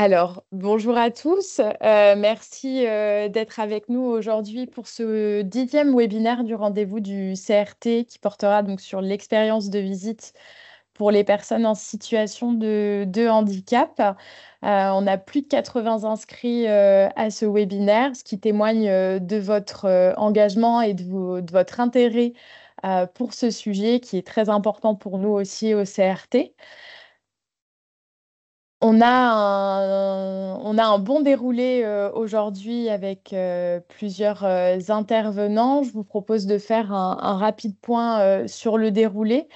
Alors, bonjour à tous. Euh, merci euh, d'être avec nous aujourd'hui pour ce dixième webinaire du rendez-vous du CRT qui portera donc sur l'expérience de visite pour les personnes en situation de, handicap. Euh, on a plus de 80 inscrits à ce webinaire, ce qui témoigne de votre engagement et de, de votre intérêt pour ce sujet qui est très important pour nous aussi au CRT. On a un, bon déroulé euh, aujourd'hui avec euh, plusieurs euh, intervenants. Je vous propose de faire un, rapide point sur le déroulé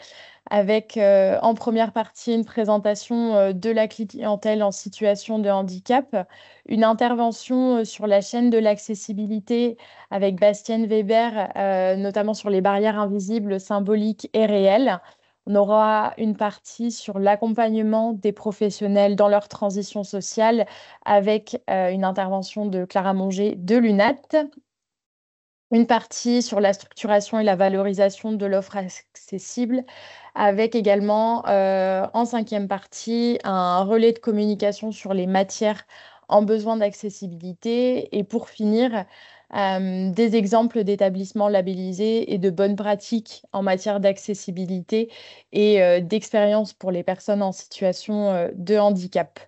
avec en première partie une présentation de la clientèle en situation de handicap, une intervention sur la chaîne de l'accessibilité avec Bastien Weber, notamment sur les barrières invisibles, symboliques et réelles. On aura une partie sur l'accompagnement des professionnels dans leur transition sociale avec euh, une intervention de Clara Monger de l'UNAT. Une partie sur la structuration et la valorisation de l'offre accessible avec également euh, en cinquième partie un relais de communication sur les matières en besoin d'accessibilité. Et pour finir, euh, des exemples d'établissements labellisés et de bonnes pratiques en matière d'accessibilité et euh, d'expérience pour les personnes en situation euh, de handicap.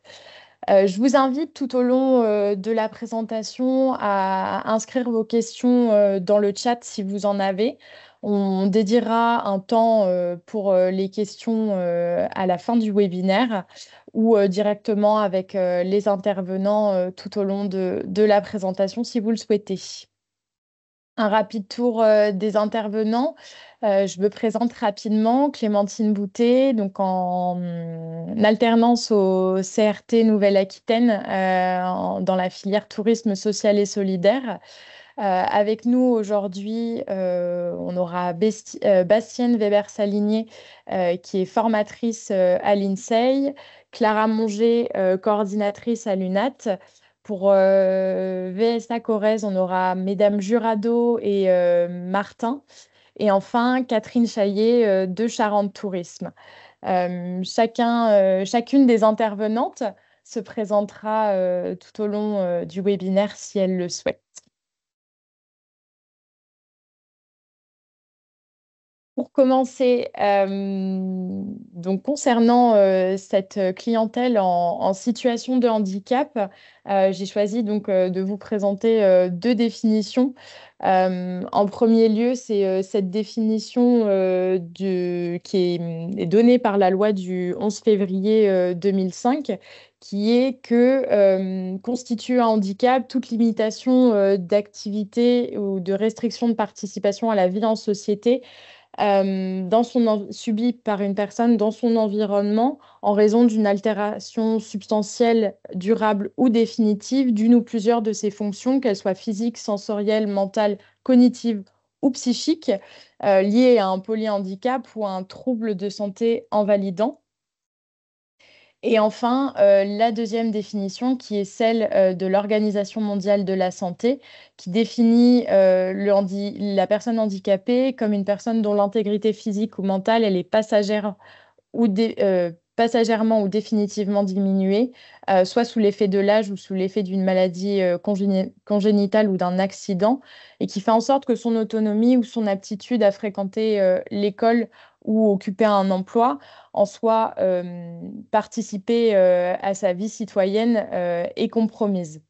je vous invite tout au long de la présentation à inscrire vos questions dans le chat si vous en avez. On dédiera un temps pour les questions à la fin du webinaire ou directement avec les intervenants tout au long de, la présentation si vous le souhaitez. Un rapide tour des intervenants. je me présente rapidement, Clémentine Boutet, donc en, en alternance au CRT Nouvelle-Aquitaine dans la filière tourisme social et solidaire. Euh, avec nous aujourd'hui, euh, on aura euh, Bastienne Weber-Saligné, qui est formatrice à l'INSEI, Clara Monger, coordinatrice à l'UNAT. Pour VSA Corrèze, on aura Mesdames Jurado et Martin. Et enfin, Catherine Chaillet de Charente Tourisme. chacun, chacune des intervenantes se présentera tout au long du webinaire si elle le souhaite. Pour commencer, euh, donc concernant euh, cette clientèle en, situation de handicap, euh, j'ai choisi donc de vous présenter deux définitions. en premier lieu, c'est cette définition qui est, donnée par la loi du 11 février 2005 qui est que constitue un handicap toute limitation d'activité ou de restriction de participation à la vie en société dans son subi par une personne dans son environnement en raison d'une altération substantielle, durable ou définitive d'une ou plusieurs de ses fonctions, qu'elles soient physiques, sensorielles, mentales, cognitives ou psychiques, euh, liées à un polyhandicap ou à un trouble de santé invalidant. Et enfin, euh, la deuxième définition qui est celle euh, de l'Organisation mondiale de la santé, qui définit euh, la personne handicapée comme une personne dont l'intégrité physique ou mentale elle est passagère ou passagèrement ou définitivement diminuée, soit sous l'effet de l'âge ou sous l'effet d'une maladie congénitale ou d'un accident, et qui fait en sorte que son autonomie ou son aptitude à fréquenter l'école ou occuper un emploi, en soi euh, participer euh, à sa vie citoyenne euh, est compromise.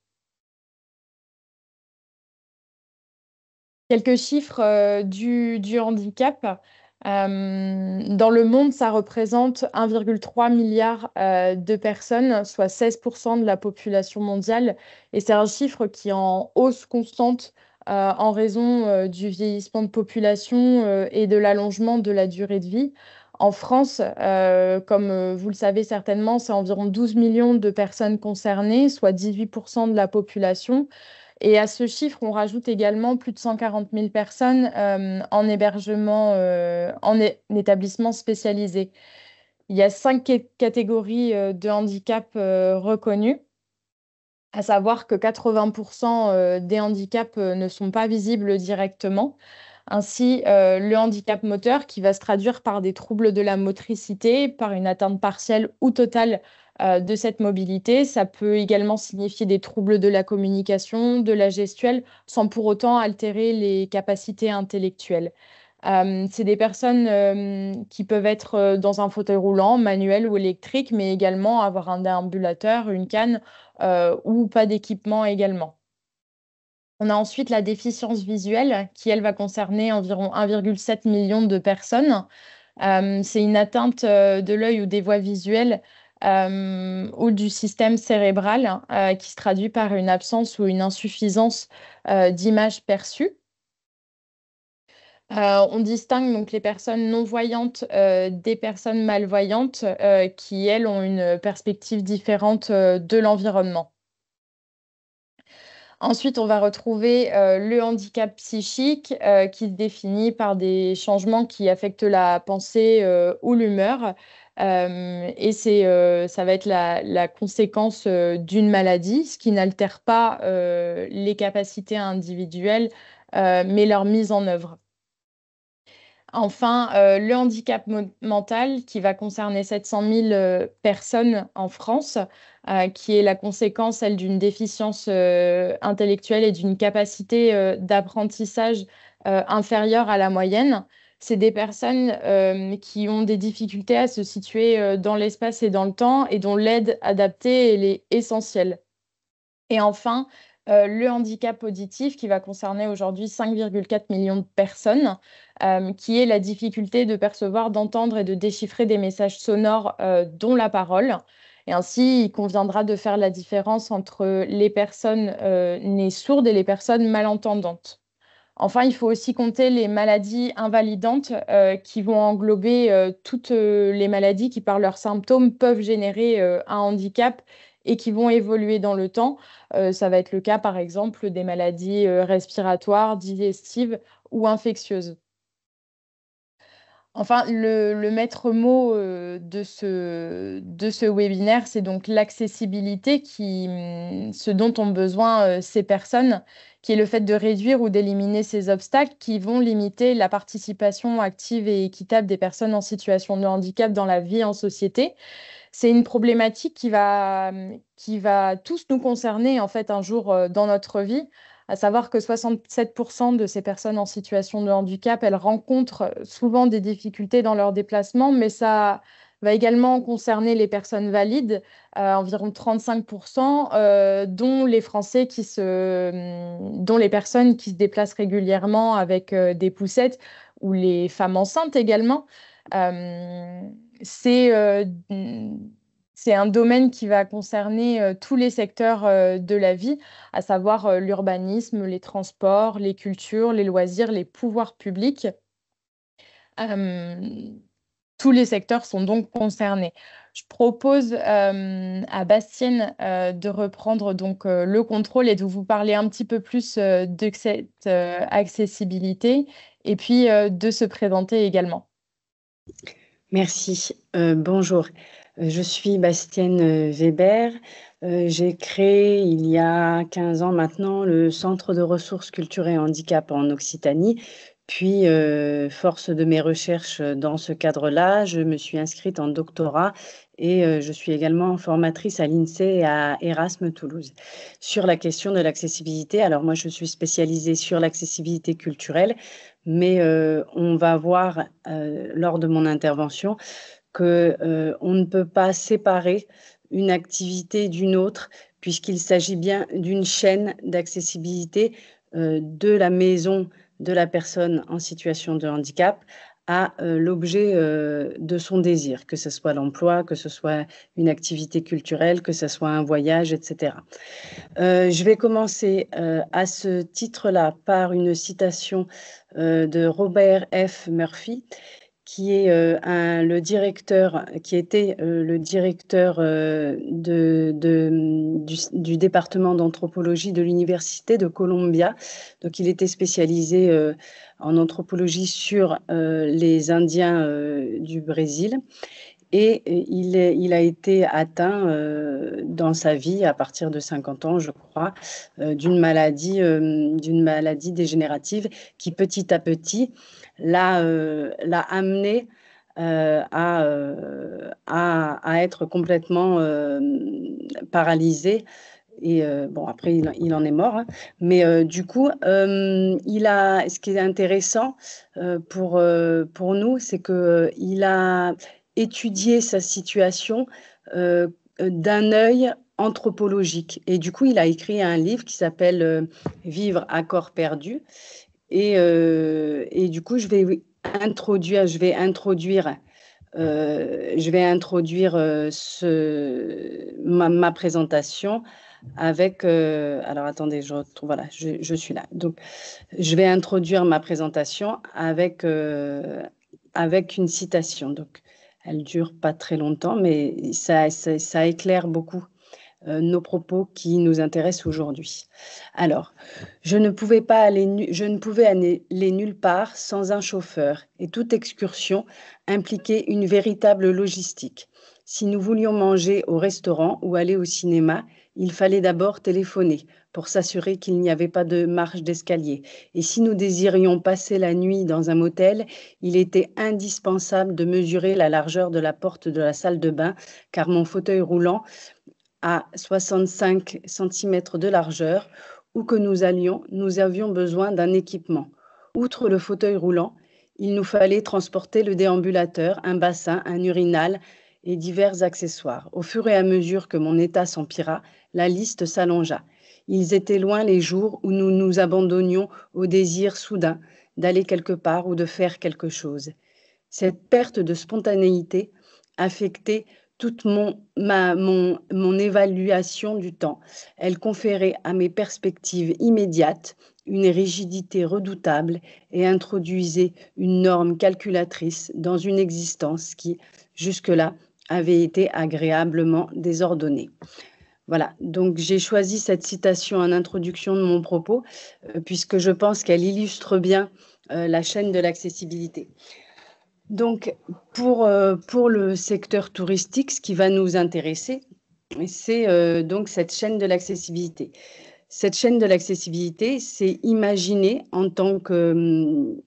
Quelques chiffres du, du, handicap. dans le monde, ça représente 1,3 milliard de personnes, soit 16% de la population mondiale. Et c'est un chiffre qui est en hausse constante en raison euh, du vieillissement de population euh, et de l'allongement de la durée de vie. En France, comme vous le savez certainement, c'est environ 12 millions de personnes concernées, soit 18% de la population. Et à ce chiffre, on rajoute également plus de 140 000 personnes en hébergement, en établissement spécialisé. Il y a cinq catégories de handicap reconnus à savoir que 80% euh, des handicaps euh, ne sont pas visibles directement. Ainsi, euh, le handicap moteur qui va se traduire par des troubles de la motricité, par une atteinte partielle ou totale de cette mobilité. Ça peut également signifier des troubles de la communication, de la gestuelle, sans pour autant altérer les capacités intellectuelles. c'est des personnes qui peuvent être dans un fauteuil roulant, manuel ou électrique, mais également avoir un déambulateur, une canne ou pas d'équipement également. On a ensuite la déficience visuelle qui, elle, va concerner environ 1,7 million de personnes. Euh, c'est une atteinte euh, de l'œil ou des voies visuelles euh, ou du système cérébral qui se traduit par une absence ou une insuffisance d'image perçue. on distingue donc les personnes non-voyantes des personnes malvoyantes qui, elles, ont une perspective différente de l'environnement. Ensuite, on va retrouver euh, le handicap psychique euh, qui se définit par des changements qui affectent la pensée euh, ou l'humeur. et ça va être la conséquence d'une maladie, ce qui n'altère pas les capacités individuelles, mais leur mise en œuvre. Enfin, le handicap mental qui va concerner 700 000 personnes en France, euh, qui est la conséquence, celle d'une déficience euh, intellectuelle et d'une capacité euh, d'apprentissage inférieure à la moyenne. C'est des personnes qui ont des difficultés à se situer dans l'espace et dans le temps et dont l'aide adaptée est essentielle. Et enfin, le handicap auditif qui va concerner aujourd'hui 5,4 millions de personnes, qui est la difficulté de percevoir, d'entendre et de déchiffrer des messages sonores, dont la parole. Et ainsi, il conviendra de faire la différence entre les personnes euh, nées sourdes et les personnes malentendantes. Enfin, il faut aussi compter les maladies invalidantes euh, qui vont englober euh, toutes les maladies qui, par leurs symptômes, peuvent générer un handicap et qui vont évoluer dans le temps. ça va être le cas, par exemple, des maladies respiratoires, digestives ou infectieuses. Enfin, le, maître mot euh, de, ce, de webinaire, c'est donc l'accessibilité, hum, ce dont ont besoin euh, ces personnes, qui est le fait de réduire ou d'éliminer ces obstacles qui vont limiter la participation active et équitable des personnes en situation de handicap dans la vie en société. C'est une problématique qui va, qui va tous nous concerner en fait un jour euh, dans notre vie à savoir que 67% de ces personnes en situation de handicap, elles rencontrent souvent des difficultés dans leur déplacement, mais ça va également concerner les personnes valides, euh, environ 35%, euh, dont les Français qui se, dont les personnes qui se déplacent régulièrement avec des poussettes ou les femmes enceintes également. C'est c'est un domaine qui va concerner euh, tous les secteurs euh, de la vie, à savoir euh, l'urbanisme, les transports, les cultures, les loisirs, les pouvoirs publics. tous les secteurs sont donc concernés. Je propose à Bastienne de reprendre donc le contrôle et de vous parler un petit peu plus de cette accessibilité et puis de se présenter également. Merci. bonjour. Euh, je suis Bastienne euh, Weber. Euh, j'ai créé il y a 15 ans maintenant le Centre de ressources culturelles handicap en Occitanie. Puis, force de mes recherches dans ce cadre-là, je me suis inscrite en doctorat et je suis également formatrice à l'INSEE et à Erasme Toulouse. Sur la question de l'accessibilité, alors moi je suis spécialisée sur l'accessibilité culturelle, mais on va voir lors de mon intervention qu'on euh, ne peut pas séparer une activité d'une autre, puisqu'il s'agit bien d'une chaîne d'accessibilité de la maison de la personne en situation de handicap à euh, l'objet de son désir, que ce soit l'emploi, que ce soit une activité culturelle, que ce soit un voyage, etc. je vais commencer à ce titre-là par une citation de Robert F. Murphy qui est euh, le directeur, qui était euh, le directeur euh, de, de, du, département d'anthropologie de l'université de Columbia. Donc, il était spécialisé en anthropologie sur les Indiens du Brésil. Et il, a été atteint dans sa vie, à partir de 50 ans, je crois, d'une maladie, d'une maladie dégénérative qui, petit à petit, l'a, euh, l'a amené à, à, être complètement paralysé. Et bon, après, il, en est mort. Hein. Mais du coup, il a, ce qui est intéressant pour, pour nous, c'est qu'il a étudié sa situation d'un œil anthropologique. Et du coup, il a écrit un livre qui s'appelle euh, Vivre à corps perdu. Et, euh, et, du coup, je vais introduire, je vais introduire, euh, je vais introduire ce, ma, présentation avec. alors attendez, je retrouve. Voilà, je, je, suis là. Donc, je vais introduire ma présentation avec avec une citation. Donc, elle dure pas très longtemps, mais ça, ça, ça éclaire beaucoup euh, nos propos qui nous intéressent aujourd'hui. Alors, je ne pouvais pas aller, je ne pouvais aller nulle part sans un chauffeur et toute excursion impliquait une véritable logistique. Si nous voulions manger au restaurant ou aller au cinéma, il fallait d'abord téléphoner pour s'assurer qu'il n'y avait pas de marche d'escalier. Et si nous désirions passer la nuit dans un motel, il était indispensable de mesurer la largeur de la porte de la salle de bain, car mon fauteuil roulant à 65 cm de largeur, où que nous allions, nous avions besoin d'un équipement. Outre le fauteuil roulant, il nous fallait transporter le déambulateur, un bassin, un urinal et divers accessoires. Au fur et à mesure que mon état s'empira, la liste s'allongea. Ils étaient loin les jours où nous nous abandonnions au désir soudain d'aller quelque part ou de faire quelque chose. Cette perte de spontanéité affectait toute mon, évaluation du temps. Elle conférait à mes perspectives immédiates une rigidité redoutable et introduisait une norme calculatrice dans une existence qui, jusque-là, avait été agréablement désordonnée. Voilà, donc j'ai choisi cette citation en introduction de mon propos, euh, puisque je pense qu'elle illustre bien euh, la chaîne de l'accessibilité. Donc, pour, euh, pour le secteur touristique, ce qui va nous intéresser, c'est euh, donc cette chaîne de l'accessibilité. Cette chaîne de l'accessibilité, c'est imaginer en tant que, hum,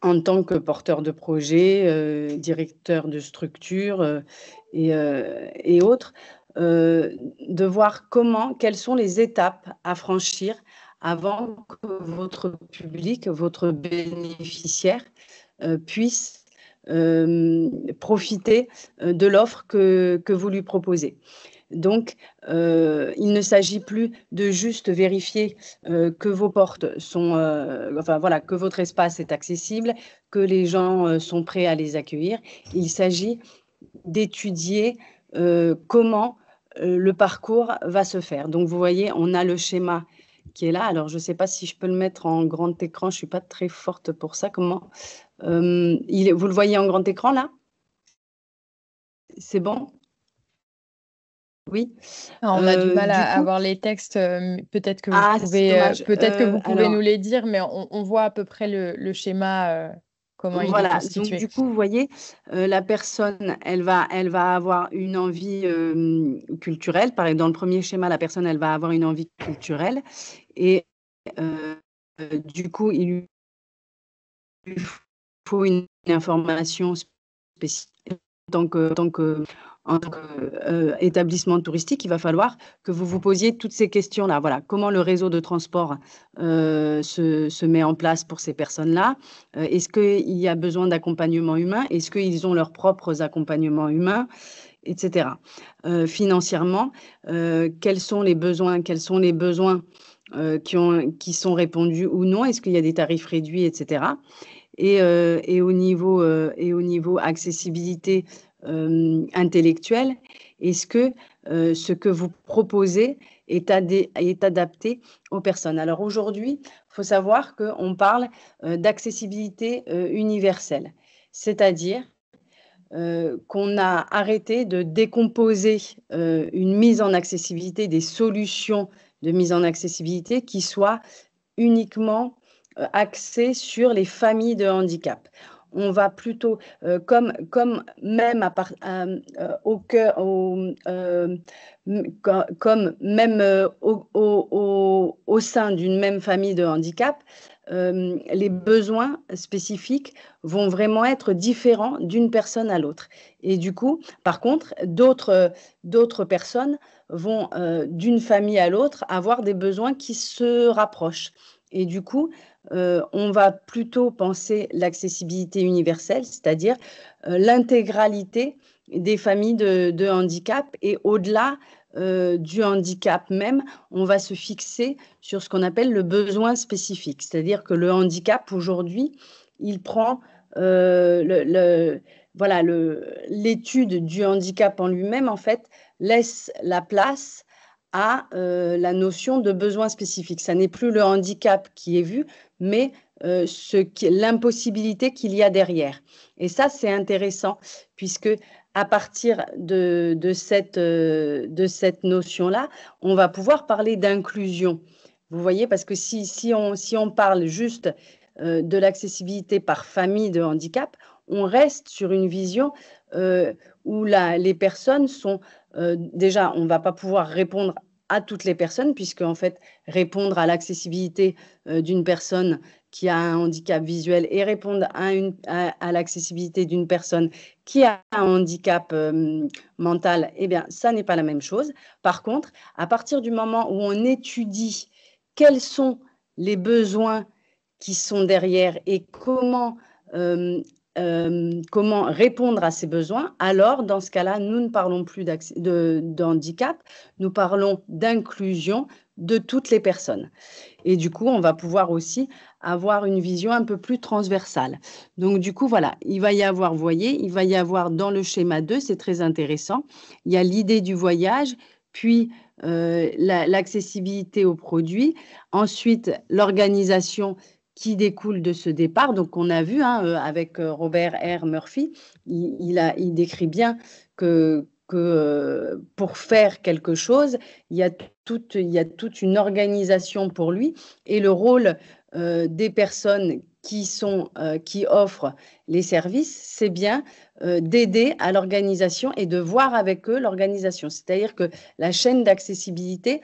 en tant que porteur de projet, euh, directeur de structure et, et, autres, de voir comment, quelles sont les étapes à franchir avant que votre public, votre bénéficiaire puisse profiter euh, de l'offre que, que, vous lui proposez. Donc, euh, il ne s'agit plus de juste vérifier que vos portes sont, enfin voilà, que votre espace est accessible, que les gens sont prêts à les accueillir. Il s'agit d'étudier comment le parcours va se faire. Donc, vous voyez, on a le schéma qui est là. Alors, je ne sais pas si je peux le mettre en grand écran. Je ne suis pas très forte pour ça. Comment euh, il, Vous le voyez en grand écran là? C'est bon? Oui. on a du euh, mal à avoir les textes. Euh, peut-être que vous ah, pouvez, peut-être que vous pouvez nous les dire, mais on, voit à peu près le, schéma. Comment il voilà, est donc du coup, vous voyez, la personne, elle va, elle va avoir une envie culturelle. Par exemple, dans le premier schéma, la personne, elle va avoir une envie culturelle. Et du coup, il lui faut une information spécifique en tant que, tant que en tant qu'établissement euh, touristique, il va falloir que vous vous posiez toutes ces questions-là. Voilà, comment le réseau de transport euh, se, se, met en place pour ces personnes-là? Euh, Est-ce qu'il y a besoin d'accompagnement humain? Est-ce qu'ils ont leurs propres accompagnements humains? Etc. financièrement, quels sont les besoins? Quels sont les besoins qui, ont, qui sont répondus ou non? Est-ce qu'il y a des tarifs réduits, etc. Et, et, au niveau, et au niveau accessibilité, euh, intellectuelle Est-ce que euh, ce que vous proposez est, adapté aux personnes? Alors aujourd'hui, il faut savoir qu'on parle euh, d'accessibilité universelle, c'est-à-dire qu'on a arrêté de décomposer une mise en accessibilité, des solutions de mise en accessibilité qui soient uniquement axées sur les familles de handicap on va plutôt, euh, comme, même à euh, au cœur, euh, comme même au, sein d'une même famille de handicap, les besoins spécifiques vont vraiment être différents d'une personne à l'autre. Et du coup, par contre, d'autres personnes vont d'une famille à l'autre avoir des besoins qui se rapprochent. Et du coup, on va plutôt penser l'accessibilité universelle, c'est-à-dire l'intégralité des familles de, handicap et au-delà du handicap même, on va se fixer sur ce qu'on appelle le besoin spécifique. C'est-à-dire que le handicap, aujourd'hui, il prend voilà, l'étude du handicap en lui-même, en fait, laisse la place à la notion de besoin spécifique. Ça n'est plus le handicap qui est vu, mais l'impossibilité qu'il y a derrière. Et ça, c'est intéressant, puisque à partir de, cette, euh, de cette notion-là, on va pouvoir parler d'inclusion. Vous voyez, parce que si, si, on, si on parle juste euh, de l'accessibilité par famille de handicap, on reste sur une vision euh, où la, les personnes sont déjà, on ne va pas pouvoir répondre à toutes les personnes, puisque en fait, répondre à l'accessibilité d'une personne, qui a un handicap visuel et répondre à, l'accessibilité d'une personne qui a un handicap euh, mental, eh bien, ça n'est pas la même chose. Par contre, à partir du moment où on étudie quels sont les besoins qui sont derrière et comment, euh, euh, comment répondre à ces besoins, alors dans ce cas-là, nous ne parlons plus de, de handicap, nous parlons d'inclusion de toutes les personnes. Et du coup, on va pouvoir aussi avoir une vision un peu plus transversale. Donc, du coup, voilà, il va y avoir, voyez, il va y avoir dans le schéma 2, c'est très intéressant, il y a l'idée du voyage, puis euh, l'accessibilité aux produits, ensuite l'organisation qui découle de ce départ. Donc, on a vu hein, euh, avec euh, Robert R. Murphy, il, a, il décrit bien que, que pour faire quelque chose, il y, a toute, une organisation pour lui et le rôle euh, des personnes qui, sont, euh, qui offrent les services, c'est bien euh, d'aider à l'organisation et de voir avec eux l'organisation. C'est-à-dire que la chaîne d'accessibilité,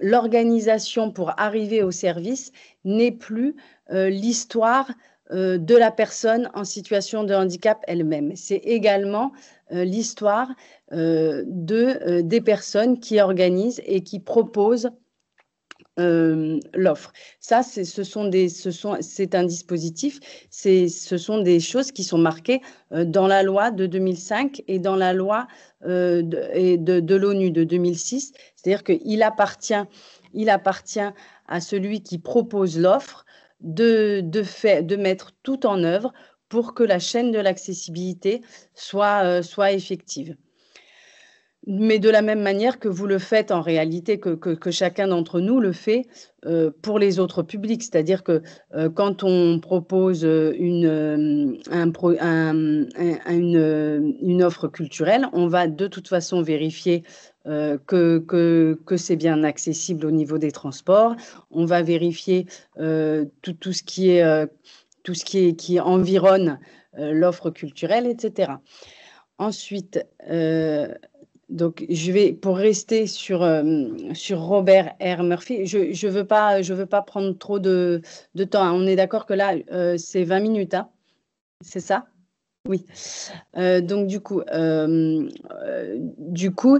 l'organisation pour arriver au service n'est plus l'histoire de la personne en situation de handicap elle-même. C'est également l'histoire de, des personnes qui organisent et qui proposent euh, l'offre. Ça, c'est, ce sont ce sont, un dispositif. Ce sont des choses qui sont marquées euh, dans la loi de 2005 et dans la loi euh, de, de, de, l'ONU de 2006. C'est-à-dire qu'il appartient, il appartient à celui qui propose l'offre de, de, fait, de mettre tout en œuvre pour que la chaîne de l'accessibilité soit, soit effective mais de la même manière que vous le faites en réalité, que, que, chacun d'entre nous le fait euh, pour les autres publics. C'est-à-dire que euh, quand on propose une, euh, un, une, offre culturelle, on va de toute façon vérifier que, que, que c'est bien accessible au niveau des transports. On va vérifier tout, tout, ce qui est, tout ce qui, est, qui environne l'offre culturelle, etc. Ensuite, donc, je vais, pour rester sur, euh, sur Robert R. Murphy, je ne je veux, pas, veux pas prendre trop de, de temps. Hein. On est d'accord que là, euh, c'est 20 minutes, hein c'est ça? Oui. Euh, donc, du coup, du coup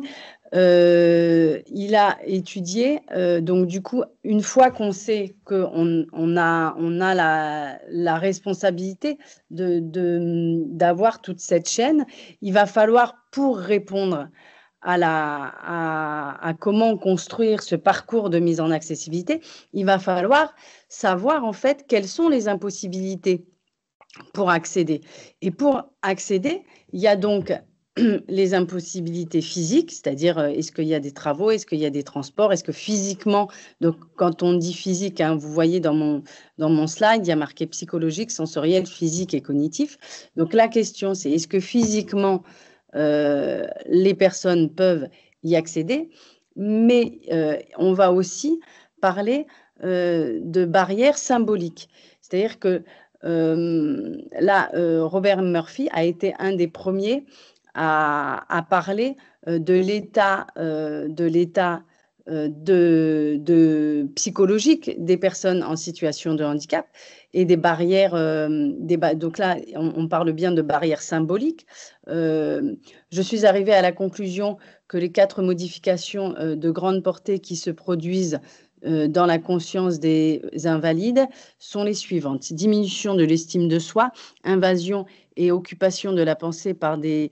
il a étudié. donc, du coup, une fois qu'on sait qu'on on a, la, responsabilité d'avoir de, toute cette chaîne, il va falloir, pour répondre à, la, à, comment construire ce parcours de mise en accessibilité, il va falloir savoir en fait quelles sont les impossibilités pour accéder. Et pour accéder, il y a donc les impossibilités physiques, c'est-à-dire euh, est-ce qu'il y a des travaux, est-ce qu'il y a des transports, est-ce que physiquement, donc quand on dit physique, hein, vous voyez dans mon, dans mon slide, il y a marqué psychologique, sensoriel, physique et cognitif. Donc la question c'est est-ce que physiquement, euh, les personnes peuvent y accéder, mais euh, on va aussi parler de barrières symboliques. C'est-à-dire que là, Robert Murphy a été un des premiers à, parler de l'état de l'état de, psychologiques des personnes en situation de handicap et des barrières. donc là, on, parle bien de barrières symboliques. je suis arrivée à la conclusion que les quatre modifications de grande portée qui se produisent euh, dans la conscience des invalides sont les suivantes. Diminution de l'estime de soi, invasion et occupation de la pensée par des,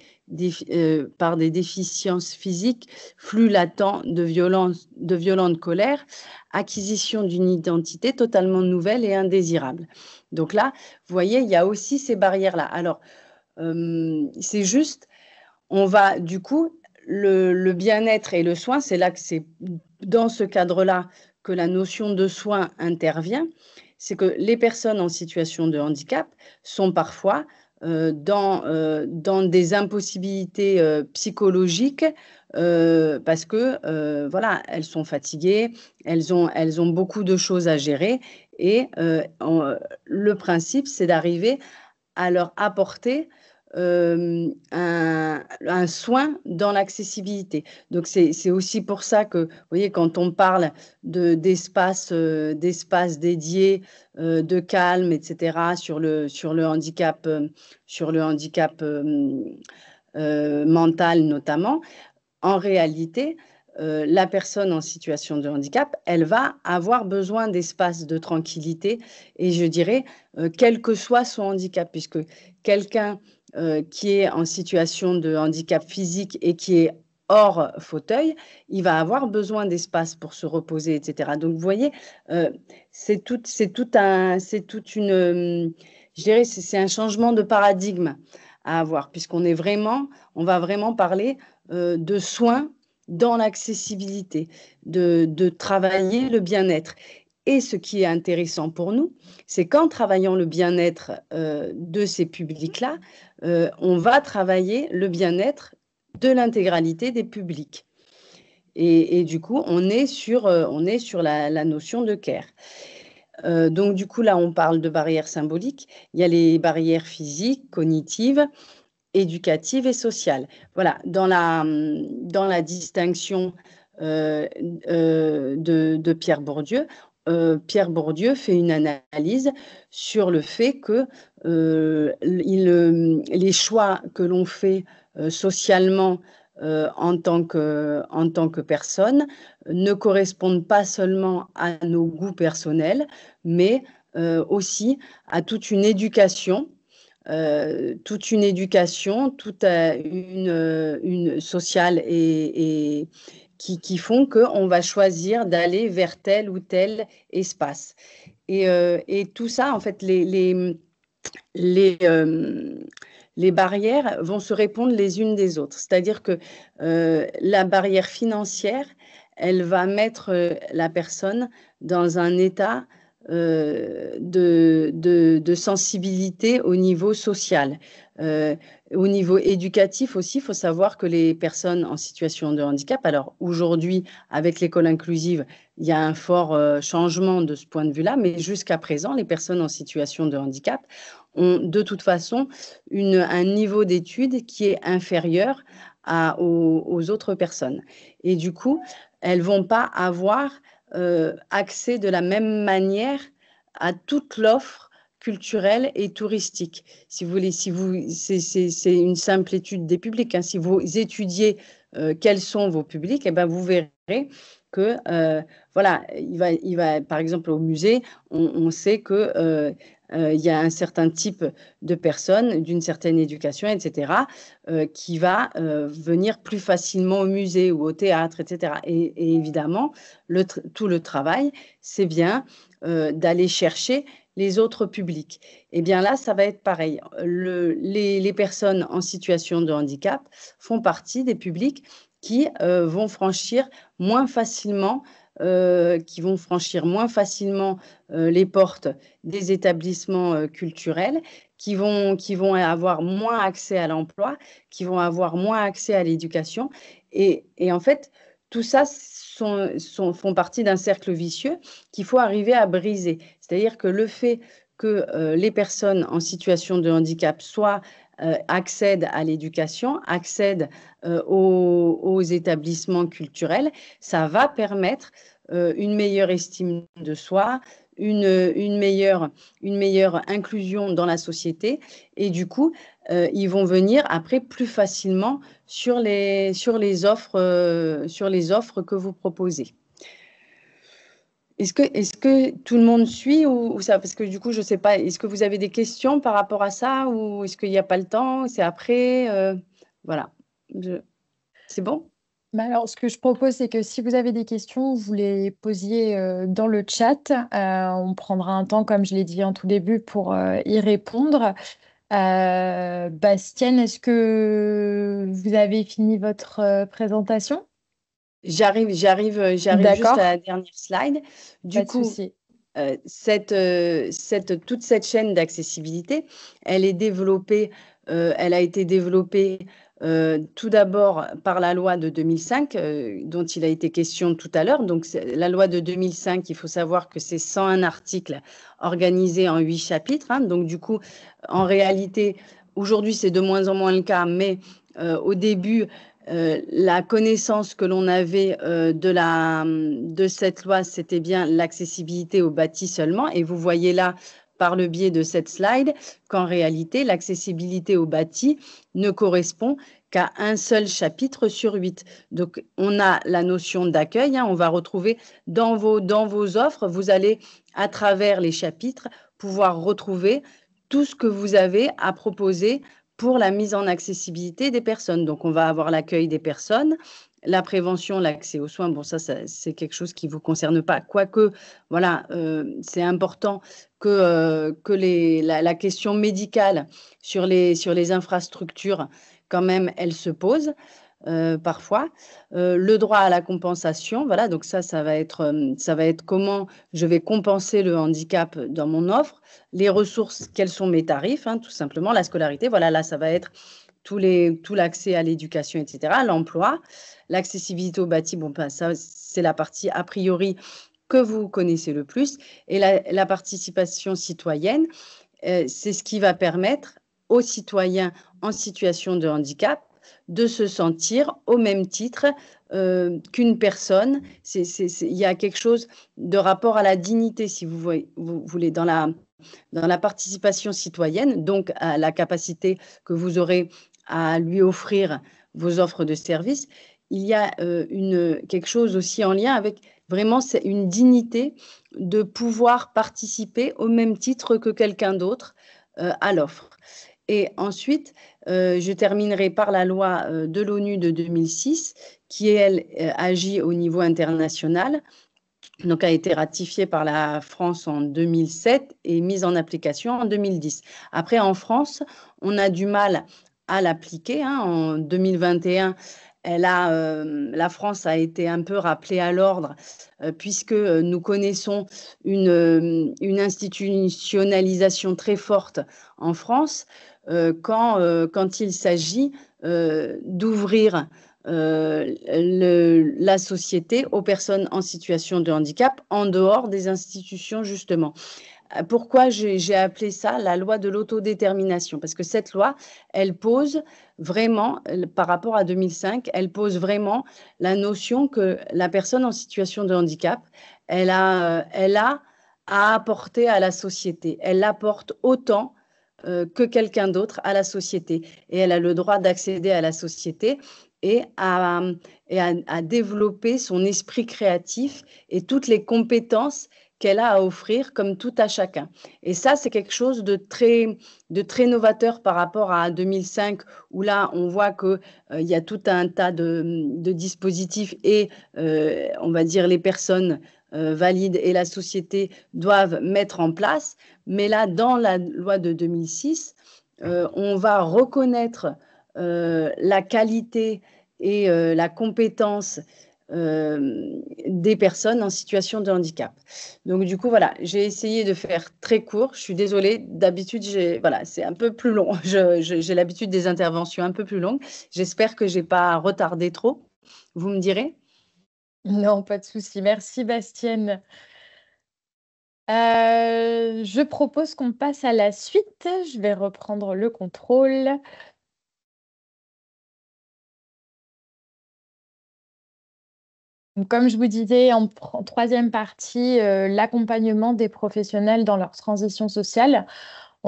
euh, par des déficiences physiques, flux latent de, violence, de violente colère, acquisition d'une identité totalement nouvelle et indésirable. Donc là, vous voyez, il y a aussi ces barrières-là. Alors, euh, c'est juste, on va du coup, le, le bien-être et le soin, c'est là que c'est dans ce cadre-là que la notion de soin intervient, c'est que les personnes en situation de handicap sont parfois dans, euh, dans des impossibilités euh, psychologiques parce que voilà, elles sont fatiguées, elles ont, elles ont beaucoup de choses à gérer et le principe, c'est d'arriver à leur apporter euh, un, soin dans l'accessibilité. Donc c'est aussi pour ça que, vous voyez, quand on parle d'espace de, d'espace dédié, euh, de calme, etc., sur le, sur le handicap, euh, sur le handicap mental notamment, en réalité, la personne en situation de handicap, elle va avoir besoin d'espace de tranquillité et je dirais, quel que soit son handicap, puisque quelqu'un euh, qui est en situation de handicap physique et qui est hors fauteuil, il va avoir besoin d'espace pour se reposer, etc. Donc, vous voyez, euh, c'est tout, tout un, c'est toute une, je dirais, c'est un changement de paradigme à avoir, puisqu'on est vraiment, on va vraiment parler euh, de soins dans l'accessibilité, de travailler le bien-être. Et ce qui est intéressant pour nous, c'est qu'en travaillant le bien-être euh, de ces publics-là, euh, on va travailler le bien-être de l'intégralité des publics. Et, du coup, on est sur, euh, on est sur la, notion de care. donc, du coup, là, on parle de barrières symboliques. Il y a les barrières physiques, cognitives, éducatives et sociales. Voilà, dans la, dans la distinction de, de, Pierre Bourdieu, euh, Pierre Bourdieu fait une analyse sur le fait que euh, euh, les choix que l'on fait socialement en, tant que, en tant que personne ne correspondent pas seulement à nos goûts personnels, mais aussi à toute une éducation toute une éducation, toute une, une sociale et, qui, font qu'on va choisir d'aller vers tel ou tel espace. Et, euh, tout ça, en fait, les, les, les, euh, les, barrières vont se répondre les unes des autres. C'est-à-dire que euh, la barrière financière, elle va mettre la personne dans un état de, de, sensibilité au niveau social. Au niveau éducatif aussi, il faut savoir que les personnes en situation de handicap, alors aujourd'hui, avec l'école inclusive, il y a un fort euh, changement de ce point de vue-là, mais jusqu'à présent, les personnes en situation de handicap ont de toute façon un niveau d'études qui est inférieur à, aux, autres personnes. Et du coup, elles vont pas avoir euh, accès de la même manière à toute l'offre culturelle et touristique. Si vous voulez, si vous, c'est une simple étude des publics. Hein. Si vous étudiez euh, quels sont vos publics, eh ben vous verrez que euh, voilà, il va, il va, par exemple au musée, on, sait que euh, il y a un certain type de personnes d'une certaine éducation, etc., qui va venir plus facilement au musée ou au théâtre, etc. Et, évidemment, tout le travail, c'est bien d'aller chercher les autres publics. Eh bien là, ça va être pareil. les, personnes en situation de handicap font partie des publics qui euh, vont franchir moins facilement euh, qui vont franchir moins facilement euh, les portes des établissements culturels, qui vont, qui vont avoir moins accès à l'emploi, qui vont avoir moins accès à l'éducation. Et, et, en fait, tout ça sont, font partie d'un cercle vicieux qu'il faut arriver à briser. C'est-à-dire que le fait que euh, les personnes en situation de handicap soient accèdent à l'éducation, accèdent aux, établissements culturels, ça va permettre une meilleure estime de soi, une, meilleure, une meilleure inclusion dans la société et du coup, euh, ils vont venir après plus facilement sur les, sur les, offres, euh, sur les offres que vous proposez. Est-ce que, tout le monde suit ou, ça? Parce que du coup, je ne sais pas, est-ce que vous avez des questions par rapport à ça ou est-ce qu'il n'y a pas le temps C'est après euh, Voilà. C'est bon? Bah, alors, ce que je propose, c'est que si vous avez des questions, vous les posiez euh, dans le chat. Euh, on prendra un temps, comme je l'ai dit en tout début, pour y répondre. Bastienne, est-ce que vous avez fini votre présentation? J'arrive, j'arrive, j'arrive juste à la dernière slide. Du coup, cette, cette, toute cette chaîne d'accessibilité, elle est développée, elle a été développée euh, tout d'abord par la loi de 2005, euh, dont il a été question tout à l'heure. Donc, la loi de 2005, il faut savoir que c'est 101 articles organisés en 8 chapitres. Hein. Donc, du coup, en réalité, aujourd'hui, c'est de moins en moins le cas, mais euh, au début, la connaissance que l'on avait de, la, de cette loi, c'était bien l'accessibilité au bâti seulement. Et vous voyez là par le biais de cette slide qu'en réalité, l'accessibilité au bâti ne correspond qu'à un seul chapitre sur huit. Donc, on a la notion d'accueil. Hein, on va retrouver dans vos offres, vous allez, à travers les chapitres, pouvoir retrouver tout ce que vous avez à proposer pour la mise en accessibilité des personnes. Donc, on va avoir l'accueil des personnes, la prévention, l'accès aux soins, bon, ça, c'est quelque chose qui ne vous concerne pas. Quoique, voilà, euh, c'est important que, euh, la, question médicale sur les, sur les infrastructures, quand même, elle se pose. Euh, parfois. le droit à la compensation, voilà, donc ça, ça va, être, ça va être comment je vais compenser le handicap dans mon offre, les ressources, quels sont mes tarifs, hein, tout simplement, la scolarité, voilà, là, ça va être tout l'accès à l'éducation, etc., l'emploi, l'accessibilité au bâti, bon, ben, ça, c'est la partie a priori que vous connaissez le plus. Et la, participation citoyenne, euh, c'est ce qui va permettre aux citoyens en situation de handicap de se sentir au même titre euh, qu'une personne. Il y a quelque chose de rapport à la dignité, si vous, voulez, dans la, dans la participation citoyenne, donc à la capacité que vous aurez à lui offrir vos offres de services, il y a euh, une, quelque chose aussi en lien avec vraiment une dignité de pouvoir participer au même titre que quelqu'un d'autre euh, à l'offre. Et ensuite, euh, je terminerai par la loi de l'ONU de 2006, qui, elle, agit au niveau international, donc a été ratifiée par la France en 2007 et mise en application en 2010. Après, en France, on a du mal à l'appliquer. Hein. En 2021, elle a, euh, la France a été un peu rappelée à l'ordre euh, puisque euh, nous connaissons une, institutionnalisation très forte en France quand, quand il s'agit d'ouvrir la société aux personnes en situation de handicap en dehors des institutions justement. Euh, pourquoi j'ai appelé ça la loi de l'autodétermination? Parce que cette loi, elle pose vraiment, par rapport à 2005, elle pose vraiment la notion que la personne en situation de handicap, elle a, euh, elle a à apporter à la société. Elle apporte autant euh, que quelqu'un d'autre à la société. Et elle a le droit d'accéder à la société et à, et à développer son esprit créatif et toutes les compétences qu'elle a à offrir comme tout à chacun. Et ça, c'est quelque chose de très, de très novateur par rapport à 2005, où là, on voit qu'il euh, y a tout un tas de, dispositifs et, euh, on va dire, les personnes euh, valides et la société doivent mettre en place. Mais là, dans la loi de 2006, on va reconnaître la qualité et la compétence euh, des personnes en situation de handicap. Donc du coup, voilà, j'ai essayé de faire très court. Je suis désolée, d'habitude, voilà, c'est un peu plus long. j'ai l'habitude des interventions un peu plus longues. J'espère que j'ai pas retardé trop. Vous me direz? Non, pas de souci. Merci, Bastienne. Euh, je propose qu'on passe à la suite. Je vais reprendre le contrôle. Comme je vous disais en, troisième partie, euh, l'accompagnement des professionnels dans leur transition sociale.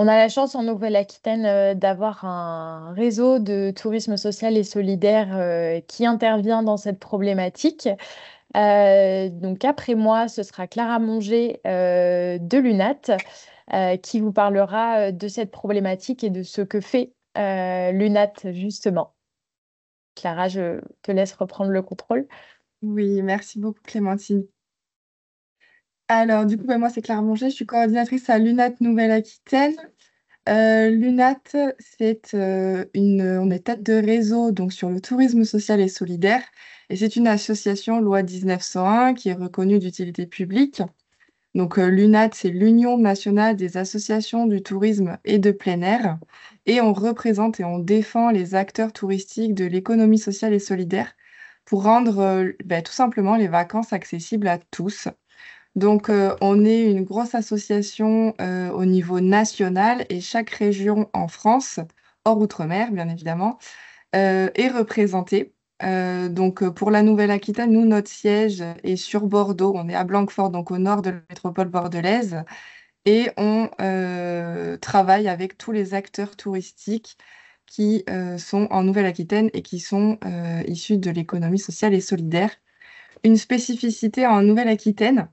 On a la chance en Nouvelle-Aquitaine euh, d'avoir un réseau de tourisme social et solidaire euh, qui intervient dans cette problématique. donc après moi, ce sera Clara Monger de l'UNAT qui vous parlera de cette problématique et de ce que fait l'UNAT justement. Clara, je te laisse reprendre le contrôle. Oui, merci beaucoup Clémentine. Alors, du coup, ben, moi, c'est Claire Monger, je suis coordinatrice à l'UNAT Nouvelle-Aquitaine. Euh, L'UNAT, c'est euh, une, on est tête de réseau donc sur le tourisme social et solidaire, et c'est une association loi 1901 qui est reconnue d'utilité publique. Donc, euh, l'UNAT, c'est l'Union nationale des associations du tourisme et de plein air, et on représente et on défend les acteurs touristiques de l'économie sociale et solidaire pour rendre ben, tout simplement les vacances accessibles à tous. Donc, euh, on est une grosse association euh, au niveau national et chaque région en France, hors Outre-mer, bien évidemment, est représentée. donc, pour la Nouvelle-Aquitaine, nous, notre siège est sur Bordeaux. On est à Blanquefort, donc au nord de la métropole bordelaise. Et on travaille avec tous les acteurs touristiques qui euh, sont en Nouvelle-Aquitaine et qui sont euh, issus de l'économie sociale et solidaire. Une spécificité en Nouvelle-Aquitaine,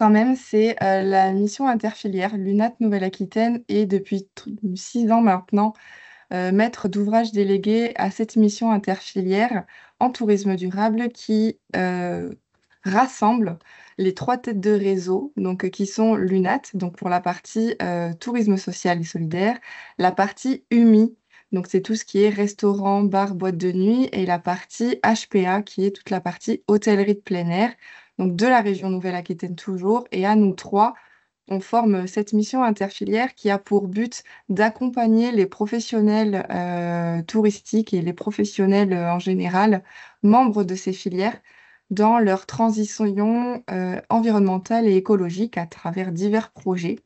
quand même, c'est euh, la mission interfilière. L'UNAT Nouvelle-Aquitaine est depuis six ans maintenant maître d'ouvrage délégué à cette mission interfilière en tourisme durable qui rassemble les trois têtes de réseau, donc qui sont l'UNAT, donc pour la partie tourisme social et solidaire, la partie UMI, donc c'est tout ce qui est restaurant, bar, boîte de nuit, et la partie HPA, qui est toute la partie hôtellerie de plein air, de la région Nouvelle-Aquitaine toujours. Et à nous trois, on forme cette mission interfilière qui a pour but d'accompagner les professionnels euh, touristiques et les professionnels euh, en général, membres de ces filières, dans leur transition euh, environnementale et écologique à travers divers projets.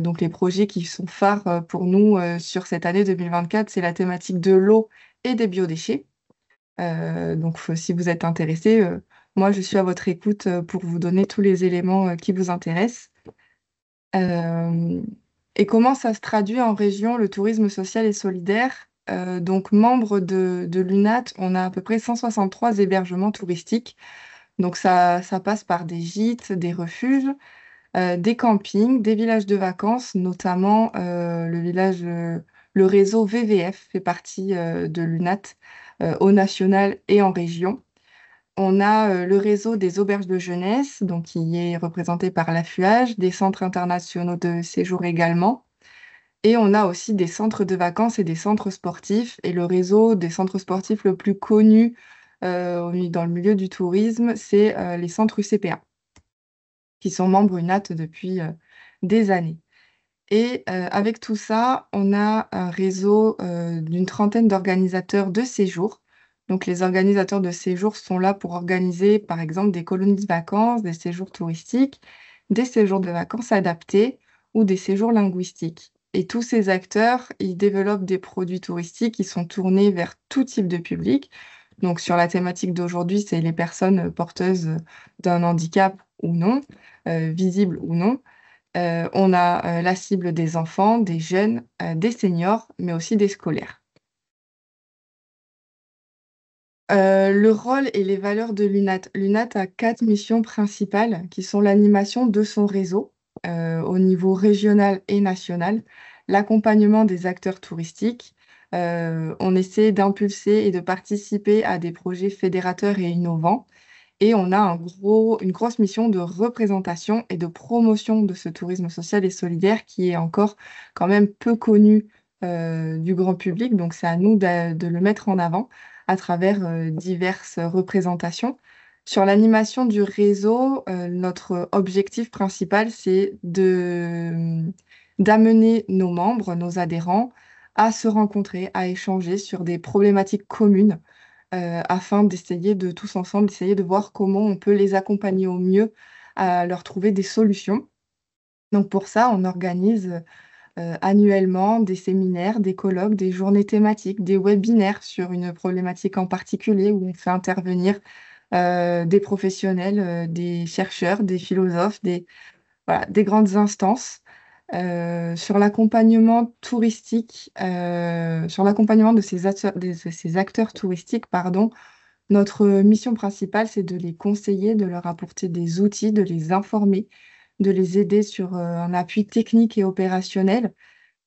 Donc les projets qui sont phares pour nous sur cette année 2024, c'est la thématique de l'eau et des biodéchets. donc si vous êtes intéressé, moi je suis à votre écoute pour vous donner tous les éléments qui vous intéressent. et comment ça se traduit en région, le tourisme social et solidaire? Donc, membre de, l'UNAT, on a à peu près 163 hébergements touristiques. Donc, ça, passe par des gîtes, des refuges, euh, des campings, des villages de vacances, notamment euh, le village, euh, le réseau VVF fait partie de l'UNAT au national et en région. On a le réseau des auberges de jeunesse, donc qui est représenté par l'affuage, des centres internationaux de séjour également. Et on a aussi des centres de vacances et des centres sportifs. Et le réseau des centres sportifs le plus connu dans le milieu du tourisme, c'est les centres UCPA qui sont membres UNAT depuis euh, des années. Et euh, avec tout ça, on a un réseau euh, d'une trentaine d'organisateurs de séjours. Donc les organisateurs de séjours sont là pour organiser, par exemple, des colonies de vacances, des séjours touristiques, des séjours de vacances adaptés ou des séjours linguistiques. Et tous ces acteurs, ils développent des produits touristiques qui sont tournés vers tout type de public. Donc sur la thématique d'aujourd'hui, c'est les personnes porteuses d'un handicap ou non, euh, visible ou non. Euh, on a euh, la cible des enfants, des jeunes, des seniors, mais aussi des scolaires. Le rôle et les valeurs de l'UNAT. L'UNAT a quatre missions principales qui sont l'animation de son réseau au niveau régional et national, l'accompagnement des acteurs touristiques. on essaie d'impulser et de participer à des projets fédérateurs et innovants et on a une grosse mission de représentation et de promotion de ce tourisme social et solidaire qui est encore quand même peu connu euh, du grand public. Donc c'est à nous de, le mettre en avant à travers euh, diverses représentations. Sur l'animation du réseau, euh, notre objectif principal, c'est de, d'amener nos membres, nos adhérents, à se rencontrer, à échanger sur des problématiques communes euh, afin d'essayer de tous ensemble, d'essayer de voir comment on peut les accompagner au mieux à leur trouver des solutions. Donc pour ça, on organise euh, annuellement des séminaires, des colloques, des journées thématiques, des webinaires sur une problématique en particulier où on fait intervenir euh, des professionnels, euh, des chercheurs, des philosophes, des, des grandes instances. sur l'accompagnement touristique, sur l'accompagnement de de ces acteurs touristiques, pardon, notre mission principale, c'est de les conseiller, de leur apporter des outils, de les informer, de les aider sur euh, un appui technique et opérationnel.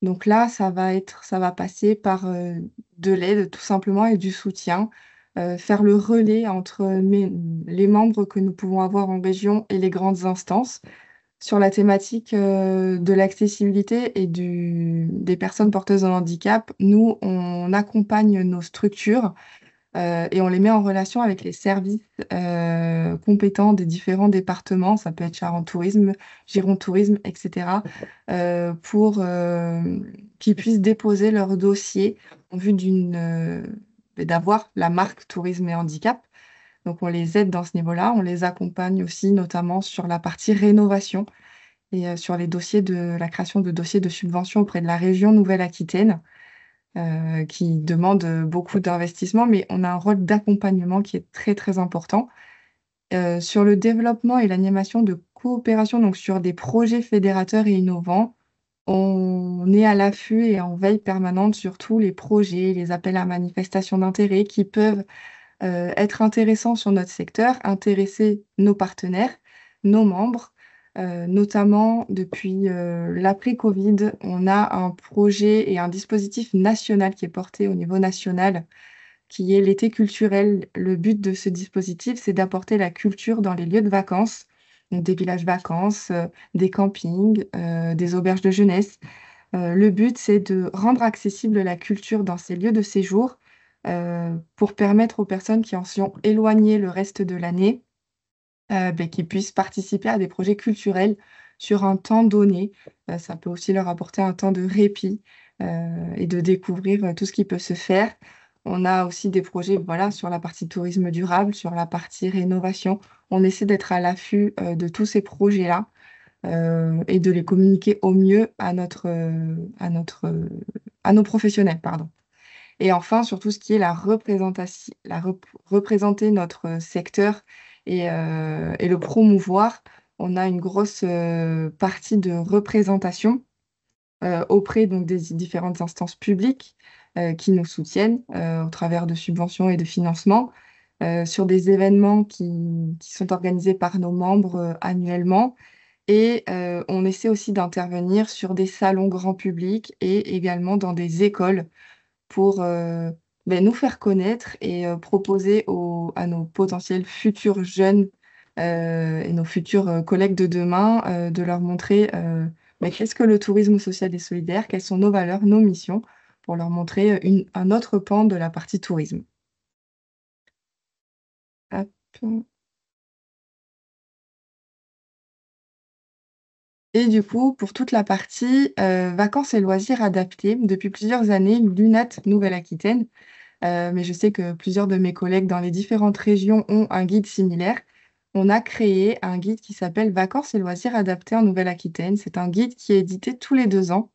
Donc là, ça va être, ça va passer par euh, de l'aide tout simplement et du soutien, euh, faire le relais entre les membres que nous pouvons avoir en région et les grandes instances sur la thématique de l'accessibilité et des personnes porteuses de handicap. Nous, on accompagne nos structures euh, et on les met en relation avec les services euh, compétents des différents départements, ça peut être Charente Tourisme, Gironde Tourisme, etc., euh, pour qu'ils puissent déposer leur dossier en vue d'avoir la marque Tourisme et Handicap. Donc on les aide dans ce niveau-là, on les accompagne aussi notamment sur la partie rénovation et sur les dossiers de la création de dossiers de subvention auprès de la région Nouvelle-Aquitaine. Euh, qui demande beaucoup d'investissement, mais on a un rôle d'accompagnement qui est très très important. Euh, sur le développement et l'animation de coopération, donc sur des projets fédérateurs et innovants, on est à l'affût et en veille permanente sur tous les projets, les appels à manifestation d'intérêt qui peuvent euh, être intéressants sur notre secteur, intéresser nos partenaires, nos membres, euh, notamment depuis euh, l'après-Covid, on a un projet et un dispositif national qui est porté au niveau national, qui est l'été culturel. Le but de ce dispositif, c'est d'apporter la culture dans les lieux de vacances, donc des villages vacances, euh, des campings, des auberges de jeunesse. le but, c'est de rendre accessible la culture dans ces lieux de séjour pour permettre aux personnes qui en sont éloignées le reste de l'année euh, ben, qui puissent participer à des projets culturels sur un temps donné. Euh, ça peut aussi leur apporter un temps de répit euh, et de découvrir tout ce qui peut se faire. On a aussi des projets voilà, sur la partie tourisme durable, sur la partie rénovation. On essaie d'être à l'affût de tous ces projets-là et de les communiquer au mieux à, notre, à, notre, à nos professionnels. Pardon. Et enfin, sur tout ce qui est la représentation, la représenter notre secteur euh, et, le promouvoir, on a une grosse euh, partie de représentation euh, auprès donc, des différentes instances publiques qui nous soutiennent au travers de subventions et de financements. sur des événements qui, sont organisés par nos membres annuellement. Et on essaie aussi d'intervenir sur des salons grand public et également dans des écoles pour ben, nous faire connaître et euh, proposer à nos potentiels futurs jeunes euh, et nos futurs euh, collègues de demain de leur montrer ben, qu'est-ce que le tourisme social et solidaire, quelles sont nos valeurs, nos missions, pour leur montrer un autre pan de la partie tourisme. Et du coup, pour toute la partie vacances et loisirs adaptés, depuis plusieurs années, l'UNAT Nouvelle-Aquitaine euh, mais je sais que plusieurs de mes collègues dans les différentes régions ont un guide similaire. On a créé un guide qui s'appelle Vacances et loisirs adaptés en Nouvelle-Aquitaine. C'est un guide qui est édité tous les deux ans.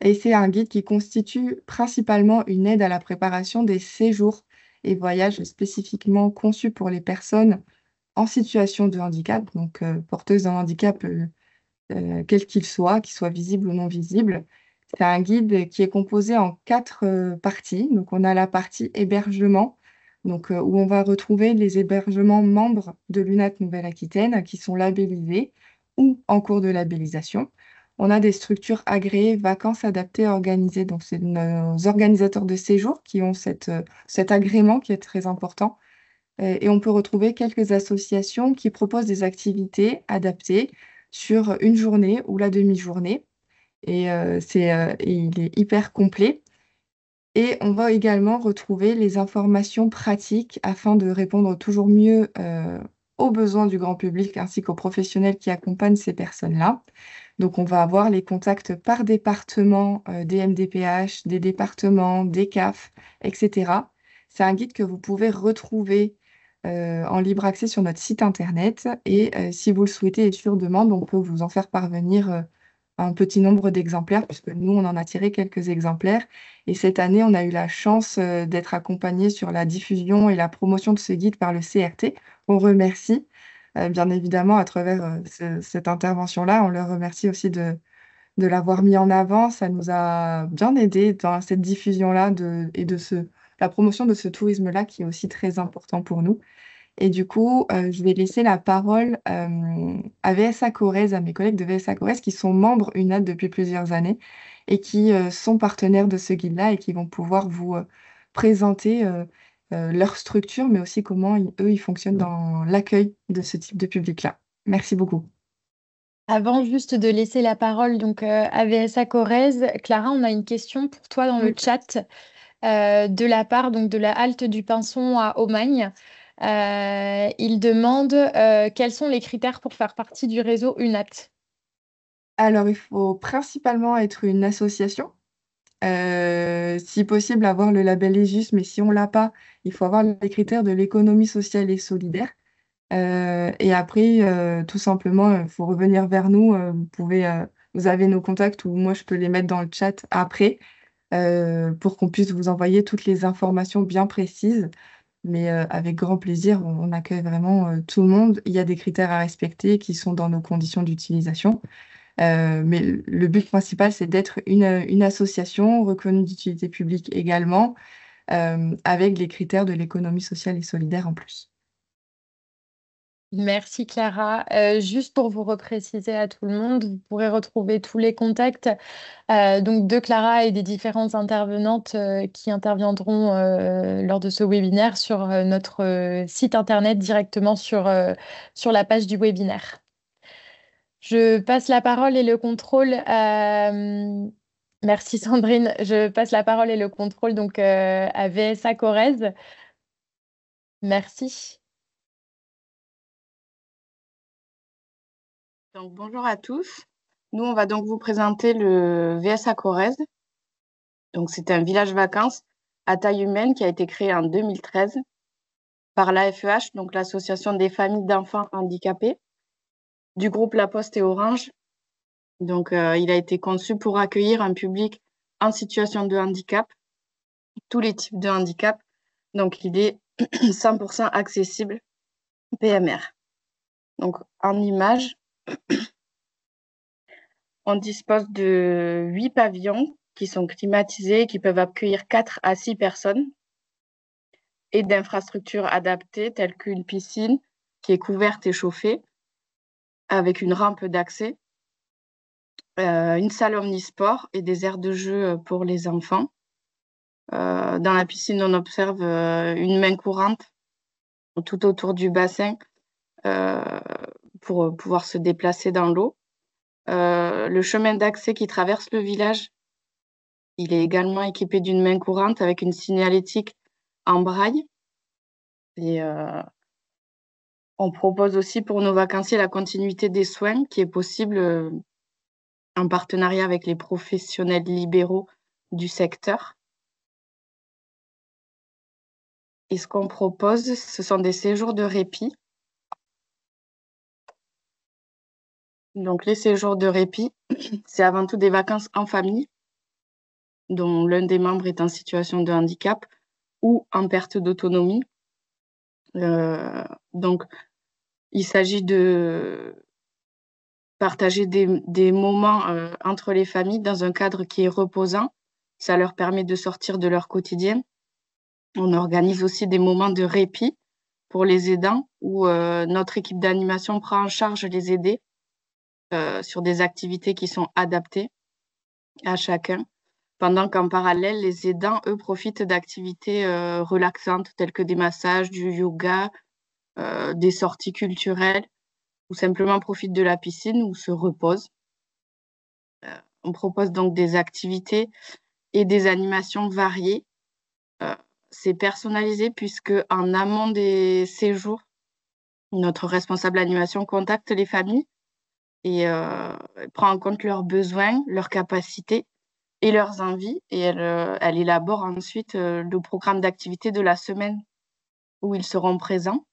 Et c'est un guide qui constitue principalement une aide à la préparation des séjours et voyages spécifiquement conçus pour les personnes en situation de handicap, donc euh, porteuses d'un handicap euh, quel qu'il soit, qu'il soit visible ou non visible. C'est un guide qui est composé en quatre euh, parties. Donc, on a la partie hébergement, donc, euh, où on va retrouver les hébergements membres de l'UNAT Nouvelle-Aquitaine qui sont labellisés ou en cours de labellisation. On a des structures agréées, vacances adaptées, organisées. Donc, c'est nos organisateurs de séjour qui ont cette, euh, cet agrément qui est très important. Et on peut retrouver quelques associations qui proposent des activités adaptées sur une journée ou la demi-journée et euh, euh, il est hyper complet. Et on va également retrouver les informations pratiques afin de répondre toujours mieux euh, aux besoins du grand public ainsi qu'aux professionnels qui accompagnent ces personnes-là. Donc on va avoir les contacts par département des MDPH, des départements, des CAF, etc. C'est un guide que vous pouvez retrouver en libre accès sur notre site internet. Et si vous le souhaitez et sur demande, on peut vous en faire parvenir un petit nombre d'exemplaires, puisque nous, on en a tiré quelques exemplaires. Et cette année, on a eu la chance d'être accompagné sur la diffusion et la promotion de ce guide par le CRT. On remercie, bien évidemment, à travers cette intervention-là, on leur remercie aussi de, de l'avoir mis en avant. Ça nous a bien aidé dans cette diffusion-là et de ce, la promotion de ce tourisme-là qui est aussi très important pour nous. Et du coup, euh, je vais laisser la parole euh, à VSA Corrèze, à mes collègues de VSA Corrèze qui sont membres UNAD depuis plusieurs années et qui euh, sont partenaires de ce guide-là et qui vont pouvoir vous présenter leur structure, mais aussi comment eux, ils fonctionnent dans l'accueil de ce type de public-là. Merci beaucoup. Avant juste de laisser la parole donc à VSA Corrèze, Clara, on a une question pour toi dans le chat de la part donc de la halte du Pinson à Aumagne. Euh, il demande euh, quels sont les critères pour faire partie du réseau UNAT. Alors, il faut principalement être une association. Euh, si possible, avoir le label EGIS, mais si on ne l'a pas, il faut avoir les critères de l'économie sociale et solidaire. et après, tout simplement, il faut revenir vers nous. vous pouvez, vous avez nos contacts ou moi, je peux les mettre dans le chat après pour qu'on puisse vous envoyer toutes les informations bien précises. Mais euh, avec grand plaisir, on, accueille vraiment euh, tout le monde. Il y a des critères à respecter qui sont dans nos conditions d'utilisation. Euh, mais le but principal, c'est d'être une, une association reconnue d'utilité publique également, avec les critères de l'économie sociale et solidaire en plus. Merci Clara. Euh, juste pour vous repréciser à tout le monde, vous pourrez retrouver tous les contacts euh, donc de Clara et des différentes intervenantes euh, qui interviendront lors de ce webinaire sur notre site internet directement sur, la page du webinaire. Je passe la parole et le contrôle. Merci Sandrine. Je passe la parole et le contrôle donc à VSA Corrèze. Merci. Bonjour à tous. Nous, on va donc vous présenter le VSA Corrèze. Donc, c'est un village vacances à taille humaine qui a été créé en 2013 par l'AFEH, donc l'Association des familles d'enfants handicapés, du groupe La Poste et Orange. Donc, euh, il a été conçu pour accueillir un public en situation de handicap, tous les types de handicap. Donc, il est 100% accessible PMR. Donc, en image, on dispose de huit pavillons qui sont climatisés, qui peuvent accueillir quatre à six personnes et d'infrastructures adaptées telles qu'une piscine qui est couverte et chauffée avec une rampe d'accès, euh, une salle omnisport et des aires de jeu pour les enfants. Euh, dans la piscine, on observe euh, une main courante tout autour du bassin pour euh, pouvoir se déplacer dans l'eau. Euh, le chemin d'accès qui traverse le village, il est également équipé d'une main courante avec une signalétique en braille. Euh, on propose aussi pour nos vacanciers la continuité des soins qui est possible en partenariat avec les professionnels libéraux du secteur. Et ce qu'on propose, ce sont des séjours de répit Donc, les séjours de répit, c'est avant tout des vacances en famille, dont l'un des membres est en situation de handicap ou en perte d'autonomie. Euh, donc, il s'agit de partager des, moments euh, entre les familles dans un cadre qui est reposant. Ça leur permet de sortir de leur quotidien. On organise aussi des moments de répit pour les aidants où euh, notre équipe d'animation prend en charge les aidés euh, sur des activités qui sont adaptées à chacun, pendant qu'en parallèle, les aidants, eux, profitent d'activités euh, relaxantes telles que des massages, du yoga, euh, des sorties culturelles, ou simplement profitent de la piscine ou se reposent. on propose donc des activités et des animations variées. C'est personnalisé puisque en amont des séjours, notre responsable animation contacte les familles et euh, prend en compte leurs besoins, leurs capacités et leurs envies. Et elle, euh, elle élabore ensuite euh, le programme d'activité de la semaine où ils seront présents.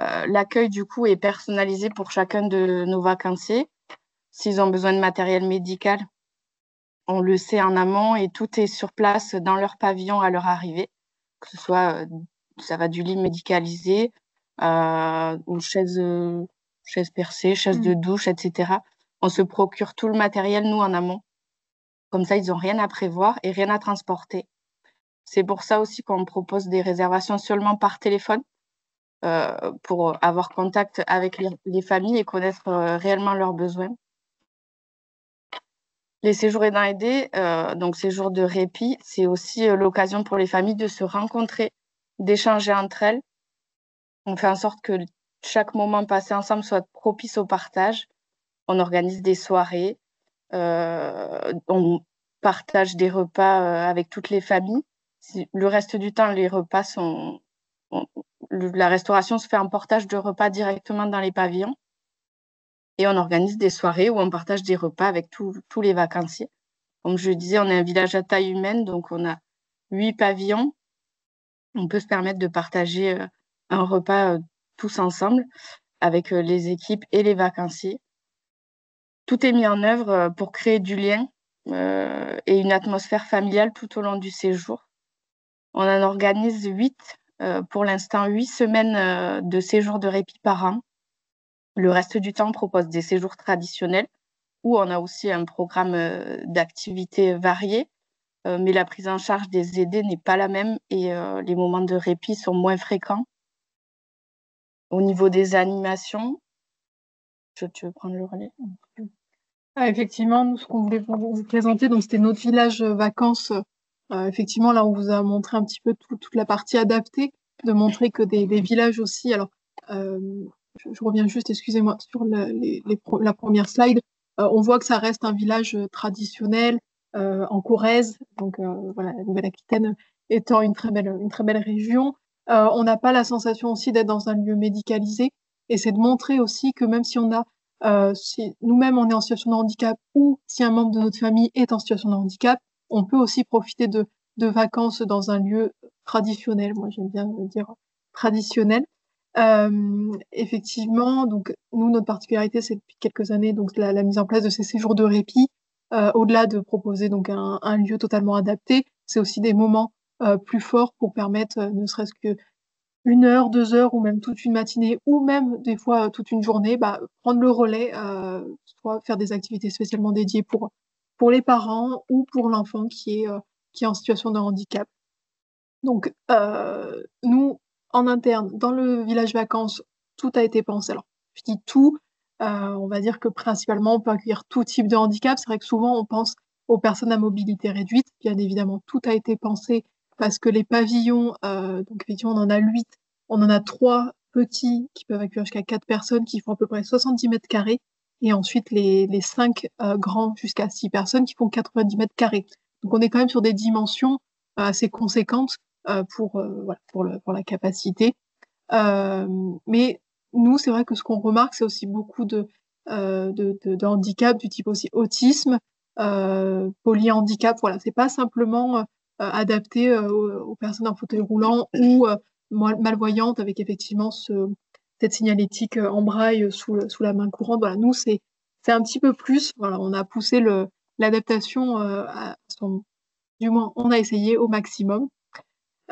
L'accueil, du coup, est personnalisé pour chacun de nos vacanciers. S'ils ont besoin de matériel médical, on le sait en amont et tout est sur place dans leur pavillon à leur arrivée, que ce soit, ça va du lit médicalisé, euh, ou chaises, chaises percées, chaises de mmh. douche, etc. On se procure tout le matériel, nous, en amont. Comme ça, ils n'ont rien à prévoir et rien à transporter. C'est pour ça aussi qu'on propose des réservations seulement par téléphone euh, pour avoir contact avec les, familles et connaître euh, réellement leurs besoins. Les séjours aidants aidés, euh, donc séjours de répit, c'est aussi l'occasion pour les familles de se rencontrer, d'échanger entre elles. On fait en sorte que chaque moment passé ensemble soit propice au partage. On organise des soirées, on partage des repas avec toutes les familles. Le reste du temps, les repas sont, la restauration se fait en portage de repas directement dans les pavillons. Et on organise des soirées où on partage des repas avec tous les vacanciers. Comme je disais, on est un village à taille humaine, donc on a huit pavillons. On peut se permettre de partager euh, un repas euh, tous ensemble avec euh, les équipes et les vacanciers. Tout est mis en œuvre pour créer du lien et une atmosphère familiale tout au long du séjour. On en organise huit euh, pour l'instant huit semaines euh, de séjours de répit par an. Le reste du temps, on propose des séjours traditionnels où on a aussi un programme euh, d'activités variées, mais la prise en charge des aidés n'est pas la même et les moments de répit sont moins fréquents. Au niveau des animations, tu veux prendre le relais ah, Effectivement, nous, ce qu'on voulait vous présenter, c'était notre village vacances euh, effectivement, là, on vous a montré un petit peu toute la partie adaptée, de montrer que des, villages aussi. Alors, euh, je, reviens juste, excusez-moi, sur la première slide. Euh, on voit que ça reste un village traditionnel en Corrèze, donc voilà, la Nouvelle-Aquitaine étant une très belle, une très belle région. On n'a pas la sensation aussi d'être dans un lieu médicalisé, et c'est de montrer aussi que même si on a si nous-mêmes on est en situation de handicap ou si un membre de notre famille est en situation de handicap, on peut aussi profiter de, vacances dans un lieu traditionnel. Moi, j'aime bien dire traditionnel. Euh, effectivement, donc nous, notre particularité, c'est depuis quelques années donc la, mise en place de ces séjours de répit. Euh, au-delà de proposer donc un, lieu totalement adapté, c'est aussi des moments euh, plus forts pour permettre, ne serait-ce que une heure, deux heures, ou même toute une matinée, ou même des fois toute une journée, bah, prendre le relais, soit faire des activités spécialement dédiées pour pour les parents ou pour l'enfant qui est, euh, qui est en situation de handicap. Donc, euh, nous, en interne, dans le village vacances, tout a été pensé. Alors, je dis tout, euh, on va dire que principalement, on peut accueillir tout type de handicap. C'est vrai que souvent, on pense aux personnes à mobilité réduite. Bien évidemment, tout a été pensé parce que les pavillons, donc effectivement, on en a huit, on en a trois petits qui peuvent accueillir jusqu'à quatre personnes, qui font à peu près 70 mètres carrés et ensuite les, les cinq euh, grands jusqu'à six personnes qui font 90 mètres carrés. Donc on est quand même sur des dimensions euh, assez conséquentes euh, pour, voilà, pour, le, pour la capacité. mais nous, c'est vrai que ce qu'on remarque, c'est aussi beaucoup de, de, de, de, handicap du type aussi autisme, euh, polyhandicap. Voilà, c'est pas simplement adapté aux, aux, personnes en fauteuil roulant ou malvoyantes avec effectivement ce, cette signalétique euh, en braille sous, sous la main courante. Nous, c'est un petit peu plus. Voilà, on a poussé l'adaptation euh, à son. Du moins, on a essayé au maximum.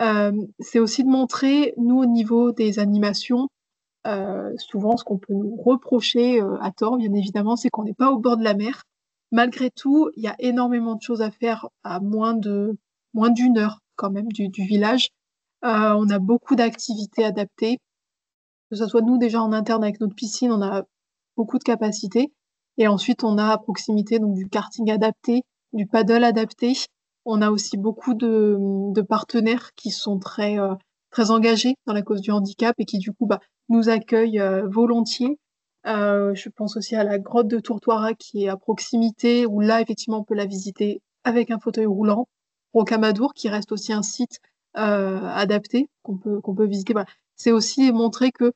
Euh, c'est aussi de montrer, nous, au niveau des animations, euh, souvent, ce qu'on peut nous reprocher euh, à tort, bien évidemment, c'est qu'on n'est pas au bord de la mer. Malgré tout, il y a énormément de choses à faire à moins de moins d'une heure quand même du, village. Euh, on a beaucoup d'activités adaptées que ce soit nous déjà en interne avec notre piscine, on a beaucoup de capacité. Et ensuite, on a à proximité donc du karting adapté, du paddle adapté. On a aussi beaucoup de, partenaires qui sont très euh, très engagés dans la cause du handicap et qui du coup bah, nous accueillent euh, volontiers. Je pense aussi à la grotte de Tourtoira qui est à proximité, où là effectivement on peut la visiter avec un fauteuil roulant. Rocamadour qui reste aussi un site adapté qu'on peut peut visiter. Voilà c'est aussi montrer que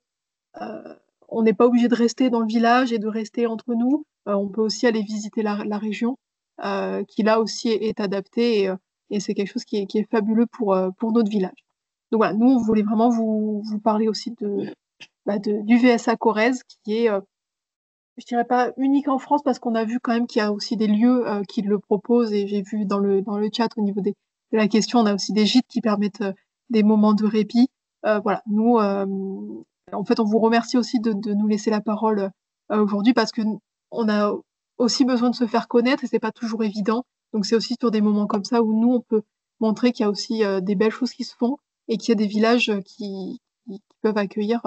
euh, on n'est pas obligé de rester dans le village et de rester entre nous. Euh, on peut aussi aller visiter la, région, euh, qui là aussi est, adaptée et, c'est quelque chose qui est, fabuleux pour, pour notre village. Donc voilà, nous, on voulait vraiment vous, parler aussi de, bah, du VSA Corrèze, qui est, je dirais pas unique en France, parce qu'on a vu quand même qu'il y a aussi des lieux qui le proposent, et j'ai vu dans le, dans le chat au niveau des, de la question, on a aussi des gîtes qui permettent des moments de répit. voilà, nous, en fait, on vous remercie aussi de, de nous laisser la parole aujourd'hui parce que on a aussi besoin de se faire connaître et c'est pas toujours évident. Donc c'est aussi sur des moments comme ça où nous on peut montrer qu'il y a aussi des belles choses qui se font et qu'il y a des villages qui peuvent accueillir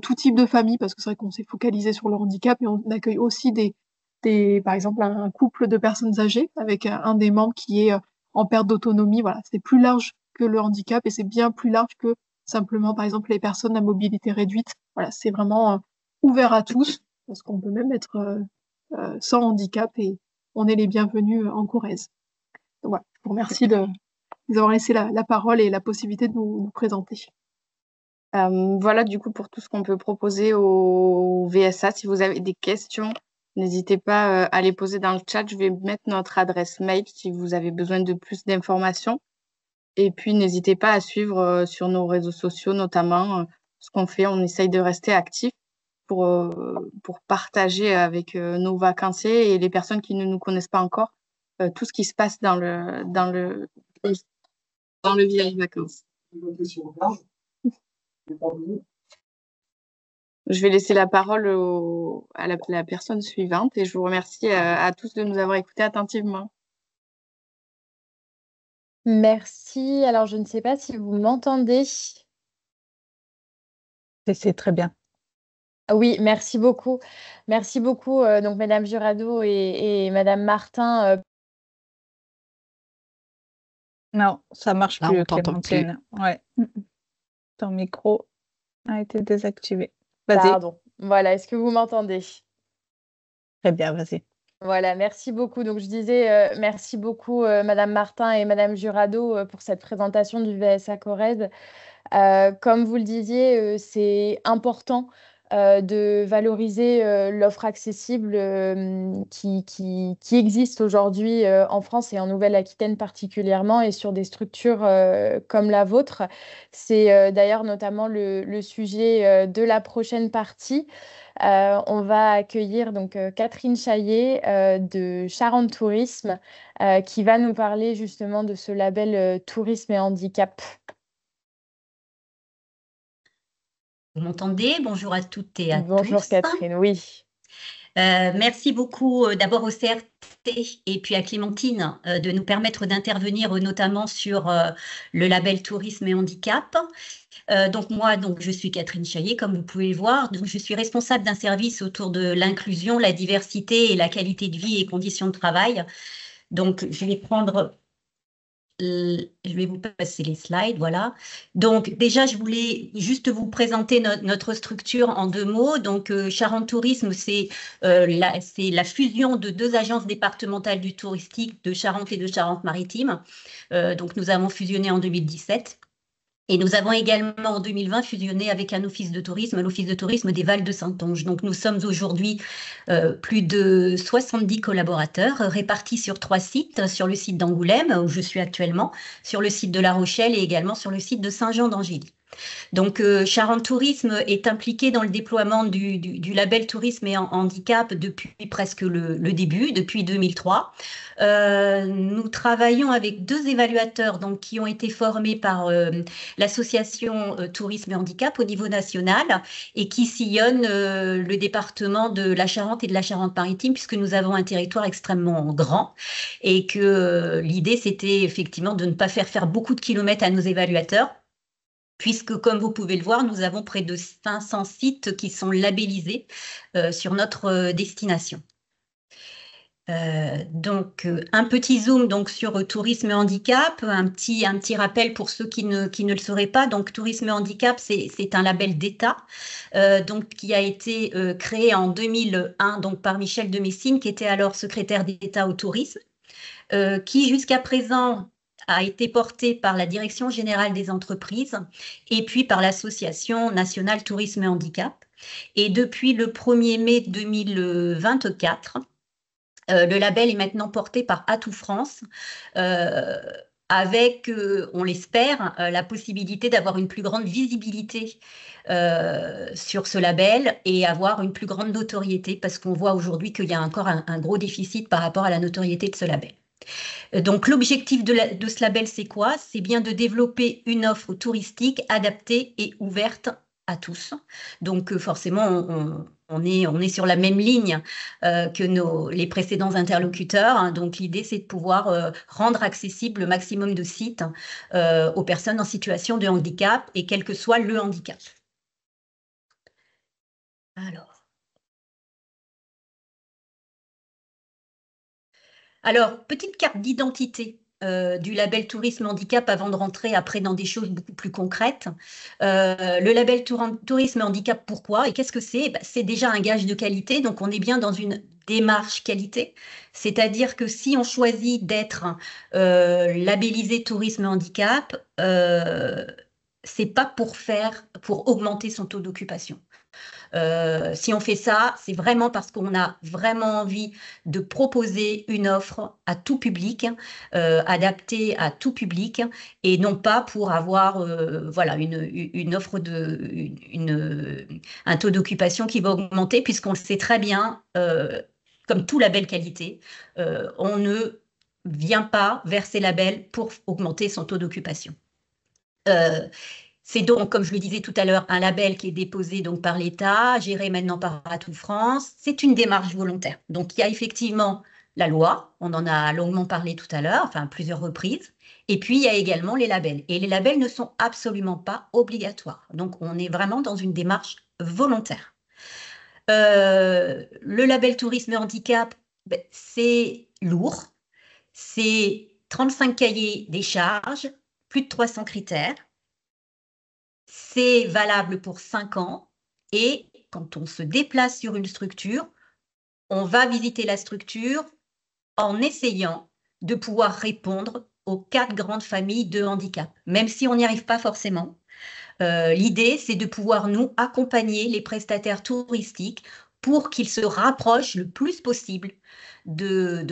tout type de famille parce que c'est vrai qu'on s'est focalisé sur le handicap et on accueille aussi des, des par exemple un, couple de personnes âgées avec un des membres qui est en perte d'autonomie. Voilà, c'est plus large que le handicap et c'est bien plus large que simplement par exemple les personnes à mobilité réduite. Voilà, c'est vraiment ouvert à tous parce qu'on peut même être euh, euh, sans handicap et on est les bienvenus en Corrèze. Donc voilà, je vous remercie de nous avoir laissé la, parole et la possibilité de nous, présenter. Euh, voilà du coup pour tout ce qu'on peut proposer au VSA. Si vous avez des questions, n'hésitez pas à les poser dans le chat. Je vais mettre notre adresse mail si vous avez besoin de plus d'informations. Et puis n'hésitez pas à suivre sur nos réseaux sociaux, notamment ce qu'on fait. On essaye de rester actif pour, euh, pour partager avec euh, nos vacanciers et les personnes qui ne nous connaissent pas encore euh, tout ce qui se passe dans le, dans le, dans le village vacances. Je vais laisser la parole à la, personne suivante et je vous remercie à, à tous de nous avoir écoutés attentivement. Merci. Alors, je ne sais pas si vous m'entendez. C'est très bien. Oui, merci beaucoup. Merci beaucoup, euh, donc Madame Jurado et, Madame Martin. Euh. Non, ça marche plus, Clémentine. Ouais. Ton micro a été désactivé. Vas-y. Pardon. Voilà, est-ce que vous m'entendez? Très bien, vas-y. Voilà, merci beaucoup. Donc, je disais euh, merci beaucoup, Madame Martin et Madame Jurado, pour cette présentation du VSA Corrèze. comme vous le disiez, c'est important euh, de valoriser euh, l'offre accessible euh, qui, existe aujourd'hui en France et en Nouvelle-Aquitaine particulièrement et sur des structures comme la vôtre. C'est d'ailleurs notamment le, le, sujet de la prochaine partie. on va accueillir donc Catherine Chaillet de Charente Tourisme qui va nous parler justement de ce label Tourisme et Handicap. Vous m'entendez? Bonjour à toutes et à tous. Bonjour Catherine, oui. Euh, merci beaucoup euh, d'abord au CRT et puis à Clémentine euh, de nous permettre d'intervenir notamment sur le label tourisme et handicap. donc moi, donc je suis Catherine Chaillet, comme vous pouvez le voir. Donc je suis responsable d'un service autour de l'inclusion, la diversité et la qualité de vie et conditions de travail. Donc je vais prendre euh, je vais vous passer les slides, voilà. Donc déjà, je voulais juste vous présenter notre structure en deux mots. Donc euh, Charente Tourisme, c'est euh, la, la, fusion de deux agences départementales du touristique de Charente et de Charente-Maritime. donc nous avons fusionné en 2017. Et nous avons également en 2020 fusionné avec un office de tourisme, l'office de tourisme des Vals de Saintonge. Donc nous sommes aujourd'hui euh, plus de 70 collaborateurs répartis sur trois sites, sur le site d'Angoulême où je suis actuellement, sur le site de La Rochelle et également sur le site de Saint-Jean d'Angély. Donc, euh, Charente Tourisme est impliqué dans le déploiement du, label Tourisme et Handicap depuis presque le, début, depuis 2003. Euh, nous travaillons avec deux évaluateurs donc, qui ont été formés par euh, l'association Tourisme et Handicap au niveau national et qui sillonnent le département de la Charente et de la Charente-Maritime puisque nous avons un territoire extrêmement grand et que l'idée c'était effectivement de ne pas faire faire beaucoup de kilomètres à nos évaluateurs puisque comme vous pouvez le voir, nous avons près de 500 sites qui sont labellisés euh, sur notre euh, destination. Euh, donc, un petit zoom sur tourisme et handicap, un petit, rappel pour ceux qui ne, le sauraient pas. Donc, tourisme et handicap, c'est un label d'État qui a été créé en 2001 donc, par Michel de Messine, qui était alors secrétaire d'État au tourisme, qui jusqu'à présent a été porté par la Direction générale des entreprises et puis par l'Association nationale tourisme et handicap. Et depuis le 1er mai 2024, euh, le label est maintenant porté par Atout France. Euh, avec, on l'espère, la possibilité d'avoir une plus grande visibilité sur ce label et avoir une plus grande notoriété, parce qu'on voit aujourd'hui qu'il y a encore un, gros déficit par rapport à la notoriété de ce label. Donc l'objectif de, ce label, c'est quoi? C'est bien de développer une offre touristique adaptée et ouverte à tous. Donc forcément, on, est, on est sur la même ligne euh, que nos, les précédents interlocuteurs. Hein. Donc l'idée, c'est de pouvoir euh, rendre accessible le maximum de sites euh, aux personnes en situation de handicap et quel que soit le handicap. Alors. Alors, petite carte d'identité euh, du label Tourisme Handicap avant de rentrer après dans des choses beaucoup plus concrètes. Euh, le label Tourisme Handicap, pourquoi et qu'est-ce que c'est? Bah, C'est déjà un gage de qualité, donc on est bien dans une démarche qualité, c'est-à-dire que si on choisit d'être euh, labellisé Tourisme Handicap, c'est pas pour faire, pour augmenter son taux d'occupation. Euh, si on fait ça, c'est vraiment parce qu'on a vraiment envie de proposer une offre à tout public, euh, adaptée à tout public, et non pas pour avoir euh, voilà, une, offre de un taux d'occupation qui va augmenter, puisqu'on le sait très bien, comme tout label qualité, on ne vient pas vers ces labels pour augmenter son taux d'occupation. C'est donc, comme je le disais tout à l'heure, un label qui est déposé donc par l'État, géré maintenant par Atout France. C'est une démarche volontaire. Donc, il y a effectivement la loi, on en a longuement parlé tout à l'heure, enfin plusieurs reprises. Et puis, il y a également les labels. Et les labels ne sont absolument pas obligatoires. Donc, on est vraiment dans une démarche volontaire. Euh, le label tourisme handicap, ben, c'est lourd. C'est 35 cahiers des charges, plus de 300 critères. C'est valable pour cinq ans et quand on se déplace sur une structure, on va visiter la structure en essayant de pouvoir répondre aux quatre grandes familles de handicap, même si on n'y arrive pas forcément. Euh, l'idée, c'est de pouvoir nous accompagner les prestataires touristiques pour qu'ils se rapprochent le plus possible de,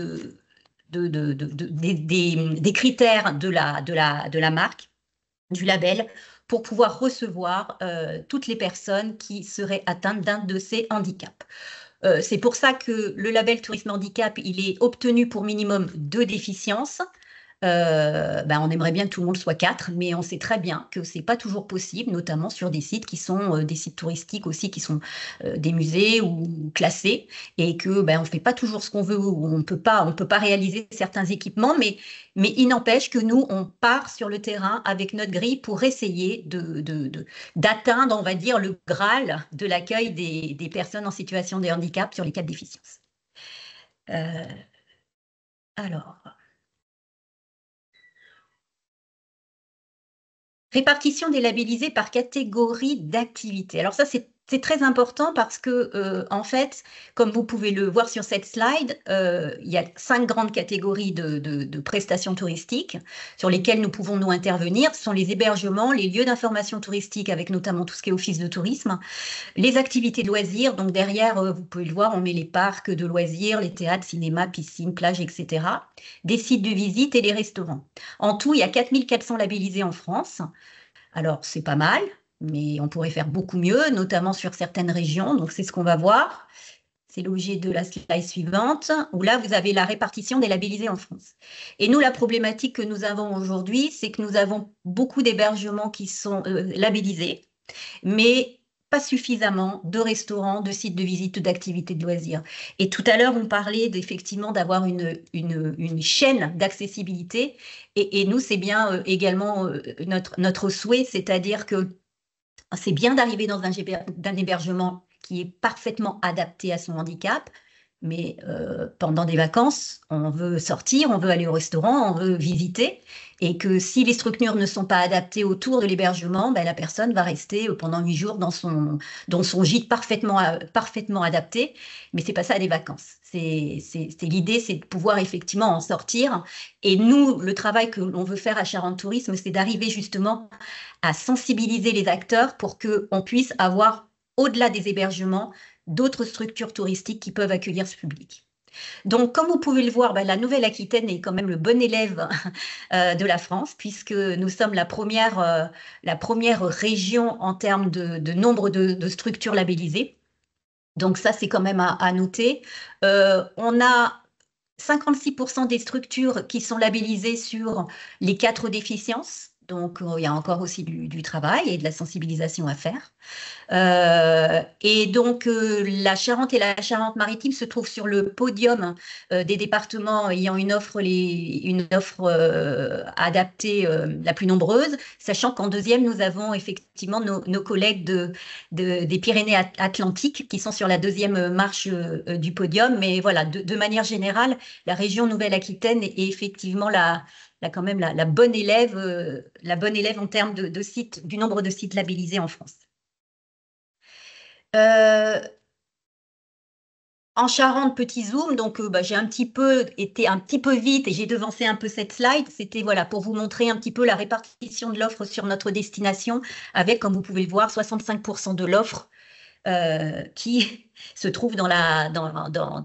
des, critères la, de la marque, du label, pour pouvoir recevoir euh, toutes les personnes qui seraient atteintes d'un de ces handicaps. Euh, c'est pour ça que le label tourisme handicap, il est obtenu pour minimum deux déficiences. Euh, ben, on aimerait bien que tout le monde soit quatre, mais on sait très bien que c'est pas toujours possible, notamment sur des sites qui sont euh, des sites touristiques aussi, qui sont euh, des musées ou classés, et que ben, on fait pas toujours ce qu'on veut, on peut pas, on peut pas réaliser certains équipements, mais, mais il n'empêche que nous, on part sur le terrain avec notre grille pour essayer de, d'atteindre, on va dire, le graal de l'accueil des, des, personnes en situation de handicap sur les quatre déficiences. alors. Répartition des labellisés par catégorie d'activité. Alors ça, c'est très important parce que, euh, en fait, comme vous pouvez le voir sur cette slide, euh, il y a cinq grandes catégories de, prestations touristiques sur lesquelles nous pouvons nous intervenir. Ce sont les hébergements, les lieux d'information touristique, avec notamment tout ce qui est office de tourisme, les activités de loisirs. Donc derrière, euh, vous pouvez le voir, on met les parcs de loisirs, les théâtres, cinéma, piscines, plages, etc. Des sites de visite et les restaurants. En tout, il y a 4400 labellisés en France. Alors, c'est pas mal, mais on pourrait faire beaucoup mieux, notamment sur certaines régions. Donc, c'est ce qu'on va voir. C'est l'objet de la slide suivante, où là, vous avez la répartition des labellisés en France. Et nous, la problématique que nous avons aujourd'hui, c'est que nous avons beaucoup d'hébergements qui sont euh, labellisés, mais pas suffisamment de restaurants, de sites de visite d'activités de loisirs. Et tout à l'heure, on parlait effectivement d'avoir une, chaîne d'accessibilité. Et, nous, c'est bien euh, également euh, notre souhait, c'est-à-dire que c'est bien d'arriver dans un, hébergement qui est parfaitement adapté à son handicap, mais euh, pendant des vacances, on veut sortir, on veut aller au restaurant, on veut visiter, et que si les structures ne sont pas adaptées autour de l'hébergement, ben, la personne va rester euh, pendant huit jours dans son, dans son gîte parfaitement, euh, parfaitement adapté, mais c'est pas ça des vacances. C'est l'idée, c'est de pouvoir effectivement en sortir. Et nous, le travail que l'on veut faire à Charente Tourisme, c'est d'arriver justement à sensibiliser les acteurs pour qu'on puisse avoir, au-delà des hébergements, d'autres structures touristiques qui peuvent accueillir ce public. Donc, comme vous pouvez le voir, ben, la Nouvelle-Aquitaine est quand même le bon élève euh, de la France, puisque nous sommes la première, euh, la première région en termes de, nombre de, structures labellisées. Donc ça, c'est quand même à, noter. Euh, on a 56% des structures qui sont labellisées sur les quatre déficiences. Donc, il y a encore aussi du, travail et de la sensibilisation à faire. Euh, et donc, euh, la Charente et la Charente-Maritime se trouvent sur le podium euh, des départements ayant une offre, adaptée la plus nombreuse, sachant qu'en deuxième, nous avons effectivement nos, collègues de, des Pyrénées-Atlantiques qui sont sur la deuxième marche du podium. Mais voilà, de manière générale, la région Nouvelle-Aquitaine est effectivement la quand même la, bonne élève, euh, la bonne élève en termes de, du nombre de sites labellisés en France. Euh, en Charente, petit zoom, donc euh, bah, j'ai un petit peu été un petit peu vite et j'ai devancé un peu cette slide. C'était voilà pour vous montrer un petit peu la répartition de l'offre sur notre destination, avec, comme vous pouvez le voir, 65% de l'offre qui se trouve dans,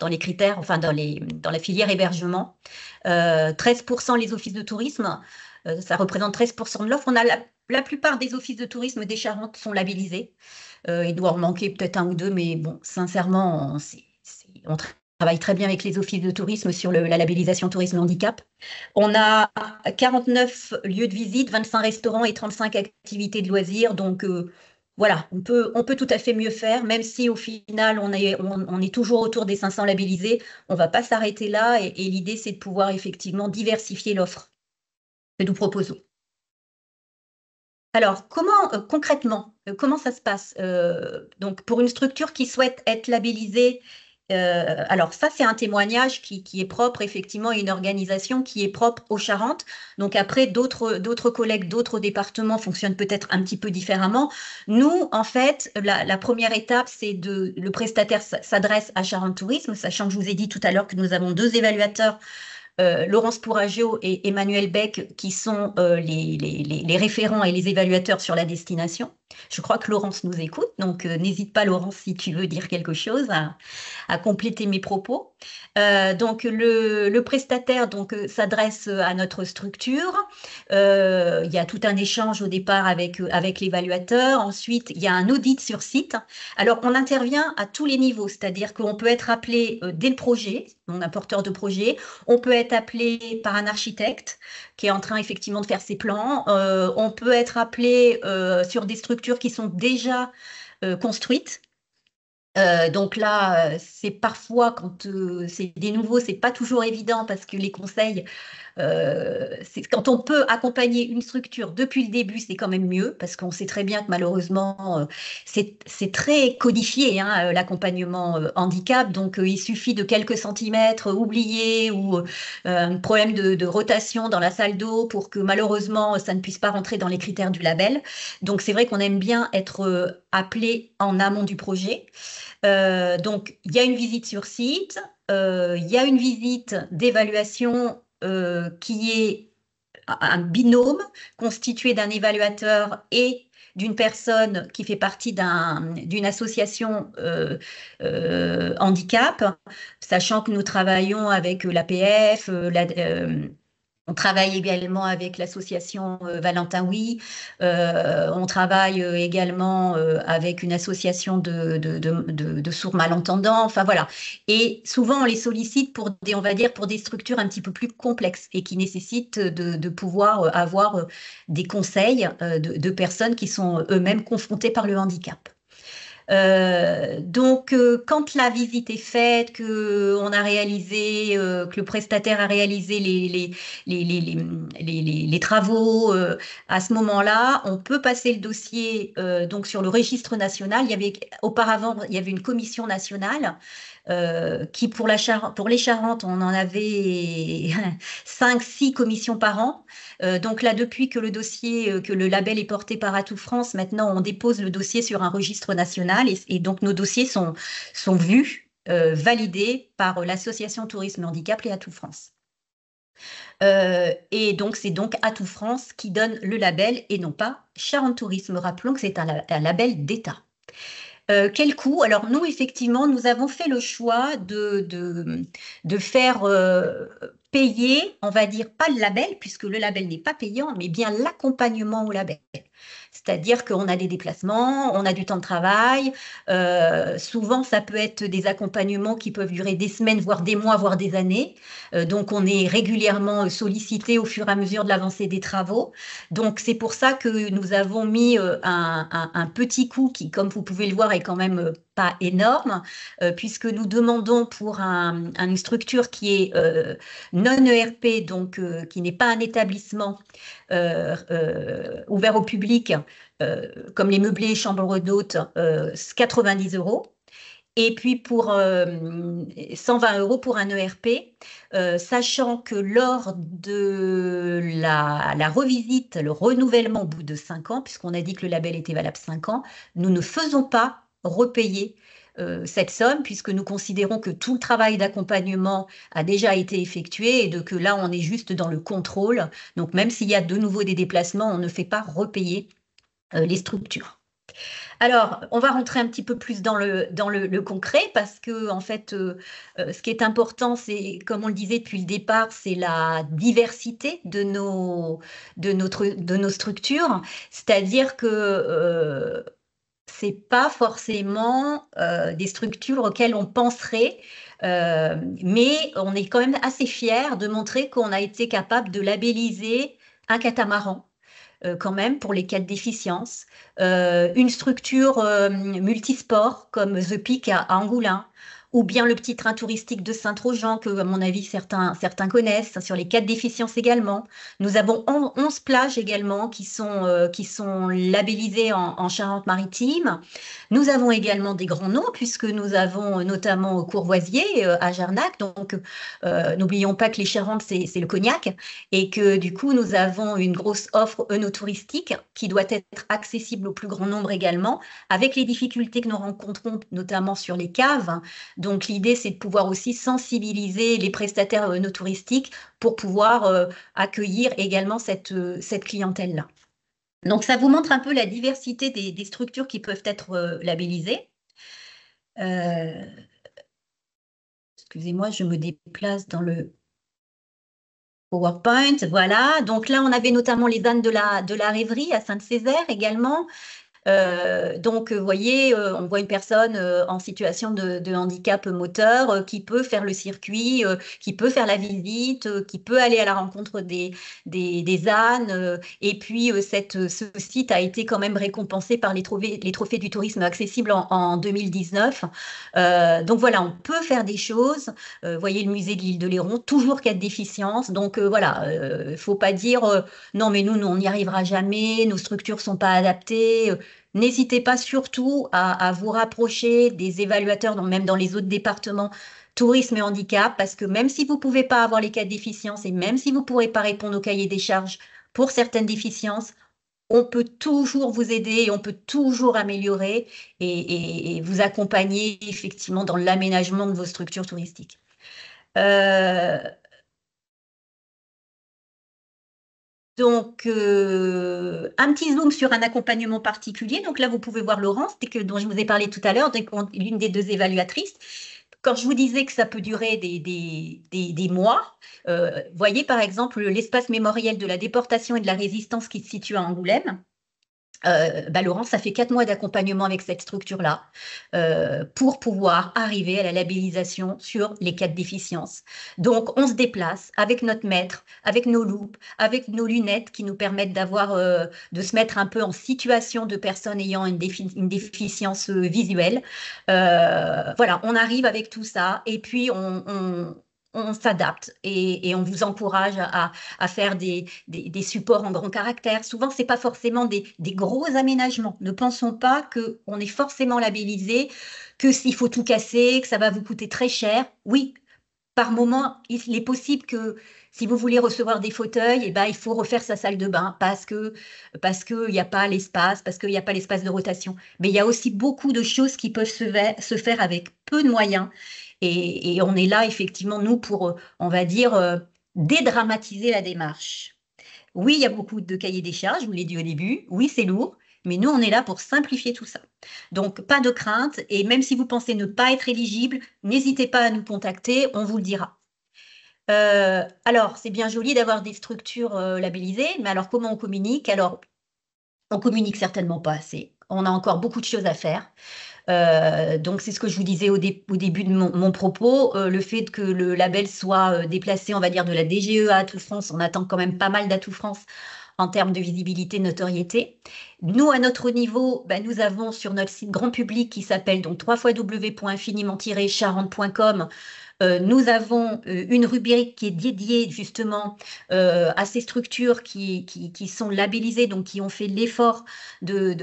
les critères, enfin dans, la filière hébergement. 13% euh, les offices de tourisme, euh, ça représente 13% de l'offre. On a la, plupart des offices de tourisme des Charentes sont labellisés. Euh, il doit en manquer peut-être un ou deux, mais bon, sincèrement, on, travaille très bien avec les offices de tourisme sur la labellisation tourisme handicap. On a 49 lieux de visite, 25 restaurants et 35 activités de loisirs. Donc, voilà, on peut, tout à fait mieux faire, même si au final, on est, on, est toujours autour des 500 labellisés. On ne va pas s'arrêter là et, l'idée, c'est de pouvoir effectivement diversifier l'offre que nous proposons. Alors, comment euh, concrètement, euh, comment ça se passe euh, Donc, pour une structure qui souhaite être labellisée euh, alors ça, c'est un témoignage qui, est propre effectivement à une organisation qui est propre aux Charentes. Donc après, d'autres collègues d'autres départements fonctionnent peut-être un petit peu différemment. Nous, en fait, la, première étape, c'est de le prestataire s'adresse à Charente Tourisme, sachant que je vous ai dit tout à l'heure que nous avons deux évaluateurs euh, Laurence Pouragio et Emmanuel Beck, qui sont euh, les, les, référents et les évaluateurs sur la destination. Je crois que Laurence nous écoute, donc euh, n'hésite pas, Laurence, si tu veux dire quelque chose, à, compléter mes propos. Euh, donc, le, prestataire donc euh, s'adresse à notre structure. il y a tout un échange au départ avec, avec l'évaluateur. Ensuite, il y a un audit sur site. Alors, on intervient à tous les niveaux, c'est-à-dire qu'on peut être appelé dès le projet, donc un porteur de projet. On peut être appelé par un architecte qui est en train effectivement de faire ses plans. on peut être appelé sur des structures qui sont déjà euh, construites. Euh, donc là, euh, c'est parfois quand c'est des nouveaux, c'est pas toujours évident parce que les conseils euh, quand on peut accompagner une structure depuis le début, c'est quand même mieux parce qu'on sait très bien que malheureusement, euh, c'est très codifié hein, euh, l'accompagnement handicap. Donc, il suffit de quelques centimètres oubliés ou un problème de, rotation dans la salle d'eau pour que malheureusement, ça ne puisse pas rentrer dans les critères du label. Donc, c'est vrai qu'on aime bien être appelé en amont du projet. donc, il y a une visite sur site, il y a une visite d'évaluation euh, qui est un binôme constitué d'un évaluateur et d'une personne qui fait partie d'une association euh, euh, handicap, sachant que nous travaillons avec l'APF, la, on travaille également avec l'association euh, Valentin Oui. Euh, on travaille euh, également avec une association de, de, sourds malentendants. Enfin voilà. Et souvent, on les sollicite pour des, on va dire, pour des structures un petit peu plus complexes et qui nécessitent de, pouvoir avoir des conseils de personnes qui sont eux-mêmes confrontées par le handicap. Euh, donc, euh, quand la visite est faite, que on a réalisé, euh, que le prestataire a réalisé les, les travaux, à ce moment-là, on peut passer le dossier donc sur le registre national. Il y avait auparavant, il y avait une commission nationale euh, qui pour, la pour les Charentes, on en avait 5-6 commissions par an. Euh, donc là, depuis que le dossier, euh, que le label est porté par Atout France, maintenant on dépose le dossier sur un registre national et, donc nos dossiers sont, sont vus, validés par l'association Tourisme Handicap et Atout France. et donc, c'est donc Atout France qui donne le label et non pas Charente Tourisme. Rappelons que c'est un, label d'État. Quel coût? Alors nous, effectivement, nous avons fait le choix de, faire payer, on va dire, pas le label, puisque le label n'est pas payant, mais bien l'accompagnement au label. C'est-à-dire qu'on a des déplacements, on a du temps de travail. Euh, souvent, ça peut être des accompagnements qui peuvent durer des semaines, voire des mois, voire des années. Euh, donc, on est régulièrement sollicité au fur et à mesure de l'avancée des travaux. Donc, c'est pour ça que nous avons mis euh, un, petit coût qui, comme vous pouvez le voir, est quand même pas énorme, puisque nous demandons pour une structure qui est non ERP, donc qui n'est pas un établissement ouvert au public, euh, comme les meublés chambres d'hôtes, 90 euros. Et puis pour 120 euh, euros pour un ERP, euh, sachant que lors de la, la, revisite, le renouvellement au bout de 5 ans, puisqu'on a dit que le label était valable 5 ans, nous ne faisons pas repayer cette somme, puisque nous considérons que tout le travail d'accompagnement a déjà été effectué et de que là, on est juste dans le contrôle. Donc, même s'il y a de nouveau des déplacements, on ne fait pas repayer euh, les structures. Alors, on va rentrer un petit peu plus dans le, dans le, concret parce que, en fait, euh, euh, ce qui est important, c'est, comme on le disait depuis le départ, c'est la diversité de nos, de notre, de nos structures. C'est-à-dire que euh, c'est pas forcément des structures auxquelles on penserait, mais on est quand même assez fiers de montrer qu'on a été capable de labelliser un catamaran euh, quand même pour les cas de déficience. Euh, une structure euh, multisport comme The Peak à, à ou bien le petit train touristique de Saint-Trojan, que, à mon avis, certains, certains connaissent, sur les quatre déficiences également. Nous avons 11 plages également qui sont, euh, qui sont labellisées en, Charente-Maritime. Nous avons également des grands noms, puisque nous avons notamment Courvoisier euh, à Jarnac. Donc, euh, n'oublions pas que les Charentes, c'est le cognac, et que du coup, nous avons une grosse offre œnotouristique qui doit être accessible au plus grand nombre également, avec les difficultés que nous rencontrons, notamment sur les caves. L'idée, c'est de pouvoir aussi sensibiliser les prestataires euh, no touristiques pour pouvoir euh, accueillir également cette, euh, cette clientèle-là. Donc ça vous montre un peu la diversité des, structures qui peuvent être labellisées. Excusez-moi, je me déplace dans le PowerPoint. Voilà, donc là, on avait notamment les ânes de la, de la rêverie à Sainte-Césaire également, euh, donc, vous voyez, euh, on voit une personne euh, en situation de, handicap moteur qui peut faire le circuit, qui peut faire la visite, qui peut aller à la rencontre des, des, ânes. et puis, cette, ce site a été quand même récompensé par les trophées, les trophées du tourisme accessible en, 2019. donc, voilà, on peut faire des choses. vous voyez le musée de l'île de Léron, toujours cas de déficience. Donc, voilà, il ne faut pas dire non, mais nous, nous on n'y arrivera jamais, nos structures sont pas adaptées. N'hésitez pas surtout à, vous rapprocher des évaluateurs, même dans les autres départements, tourisme et handicap, parce que même si vous ne pouvez pas avoir les cas de déficience et même si vous ne pourrez pas répondre au cahier des charges pour certaines déficiences, on peut toujours vous aider, on peut toujours améliorer et, vous accompagner effectivement dans l'aménagement de vos structures touristiques. Euh, Donc, euh, un petit zoom sur un accompagnement particulier. Donc là, vous pouvez voir Laurence, dont je vous ai parlé tout à l'heure, l'une des deux évaluatrices. Quand je vous disais que ça peut durer des, mois, euh, voyez par exemple l'espace mémoriel de la déportation et de la résistance qui se situe à Angoulême. Euh, bah, Laurence, ça fait quatre mois d'accompagnement avec cette structure-là euh, pour pouvoir arriver à la labellisation sur les quatre déficiences. Donc, on se déplace avec notre maître, avec nos loupes, avec nos lunettes qui nous permettent d'avoir, euh, de se mettre un peu en situation de personnes ayant une, déficience visuelle. voilà, on arrive avec tout ça et puis on s'adapte et, on vous encourage à, faire des, supports en grand caractère. Souvent, ce n'est pas forcément des, gros aménagements. Ne pensons pas qu'on est forcément labellisé, que s'il faut tout casser, que ça va vous coûter très cher. Oui, par moment, il est possible que si vous voulez recevoir des fauteuils, eh ben, il faut refaire sa salle de bain parce que parce qu'il n'y a pas l'espace, parce qu'il n'y a pas l'espace de rotation. Mais il y a aussi beaucoup de choses qui peuvent se faire avec peu de moyens et, on est là, effectivement, nous, pour, on va dire, euh, dédramatiser la démarche. Oui, il y a beaucoup de cahiers des charges, je vous l'ai dit au début. Oui, c'est lourd. Mais nous, on est là pour simplifier tout ça. Donc, pas de crainte. Et même si vous pensez ne pas être éligible, n'hésitez pas à nous contacter, on vous le dira. Euh, alors, c'est bien joli d'avoir des structures euh, labellisées, mais alors comment on communique? Alors, on communique certainement pas assez. On a encore beaucoup de choses à faire. Euh, donc, c'est ce que je vous disais au, début de mon, propos. le fait que le label soit déplacé, on va dire, de la DGE à Atout France, on attend quand même pas mal d'Atout France en termes de visibilité, notoriété. Nous, à notre niveau, ben, nous avons sur notre site grand public qui s'appelle donc www.infiniment-charente.com euh, nous avons euh, une rubrique qui est dédiée justement euh, à ces structures qui, sont labellisées, donc qui ont fait l'effort de,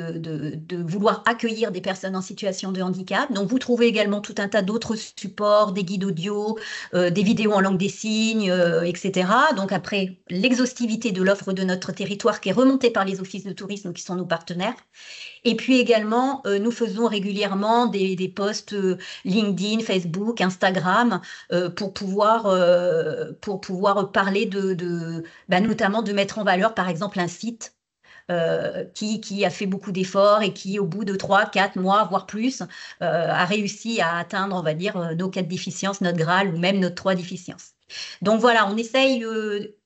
vouloir accueillir des personnes en situation de handicap. Donc vous trouvez également tout un tas d'autres supports, des guides audio, des vidéos en langue des signes, etc. Donc après, l'exhaustivité de l'offre de notre territoire qui est remontée par les offices de tourisme qui sont nos partenaires. Et puis également, nous faisons régulièrement des, posts LinkedIn, Facebook, Instagram euh, pour, pouvoir, euh, pour pouvoir parler de, de bah, notamment de mettre en valeur, par exemple, un site euh, qui, qui, a fait beaucoup d'efforts et qui, au bout de 3, 4 mois, voire plus, a réussi à atteindre, on va dire, nos 4 déficiences, notre Graal ou même notre 3 déficiences. Donc voilà, on essaye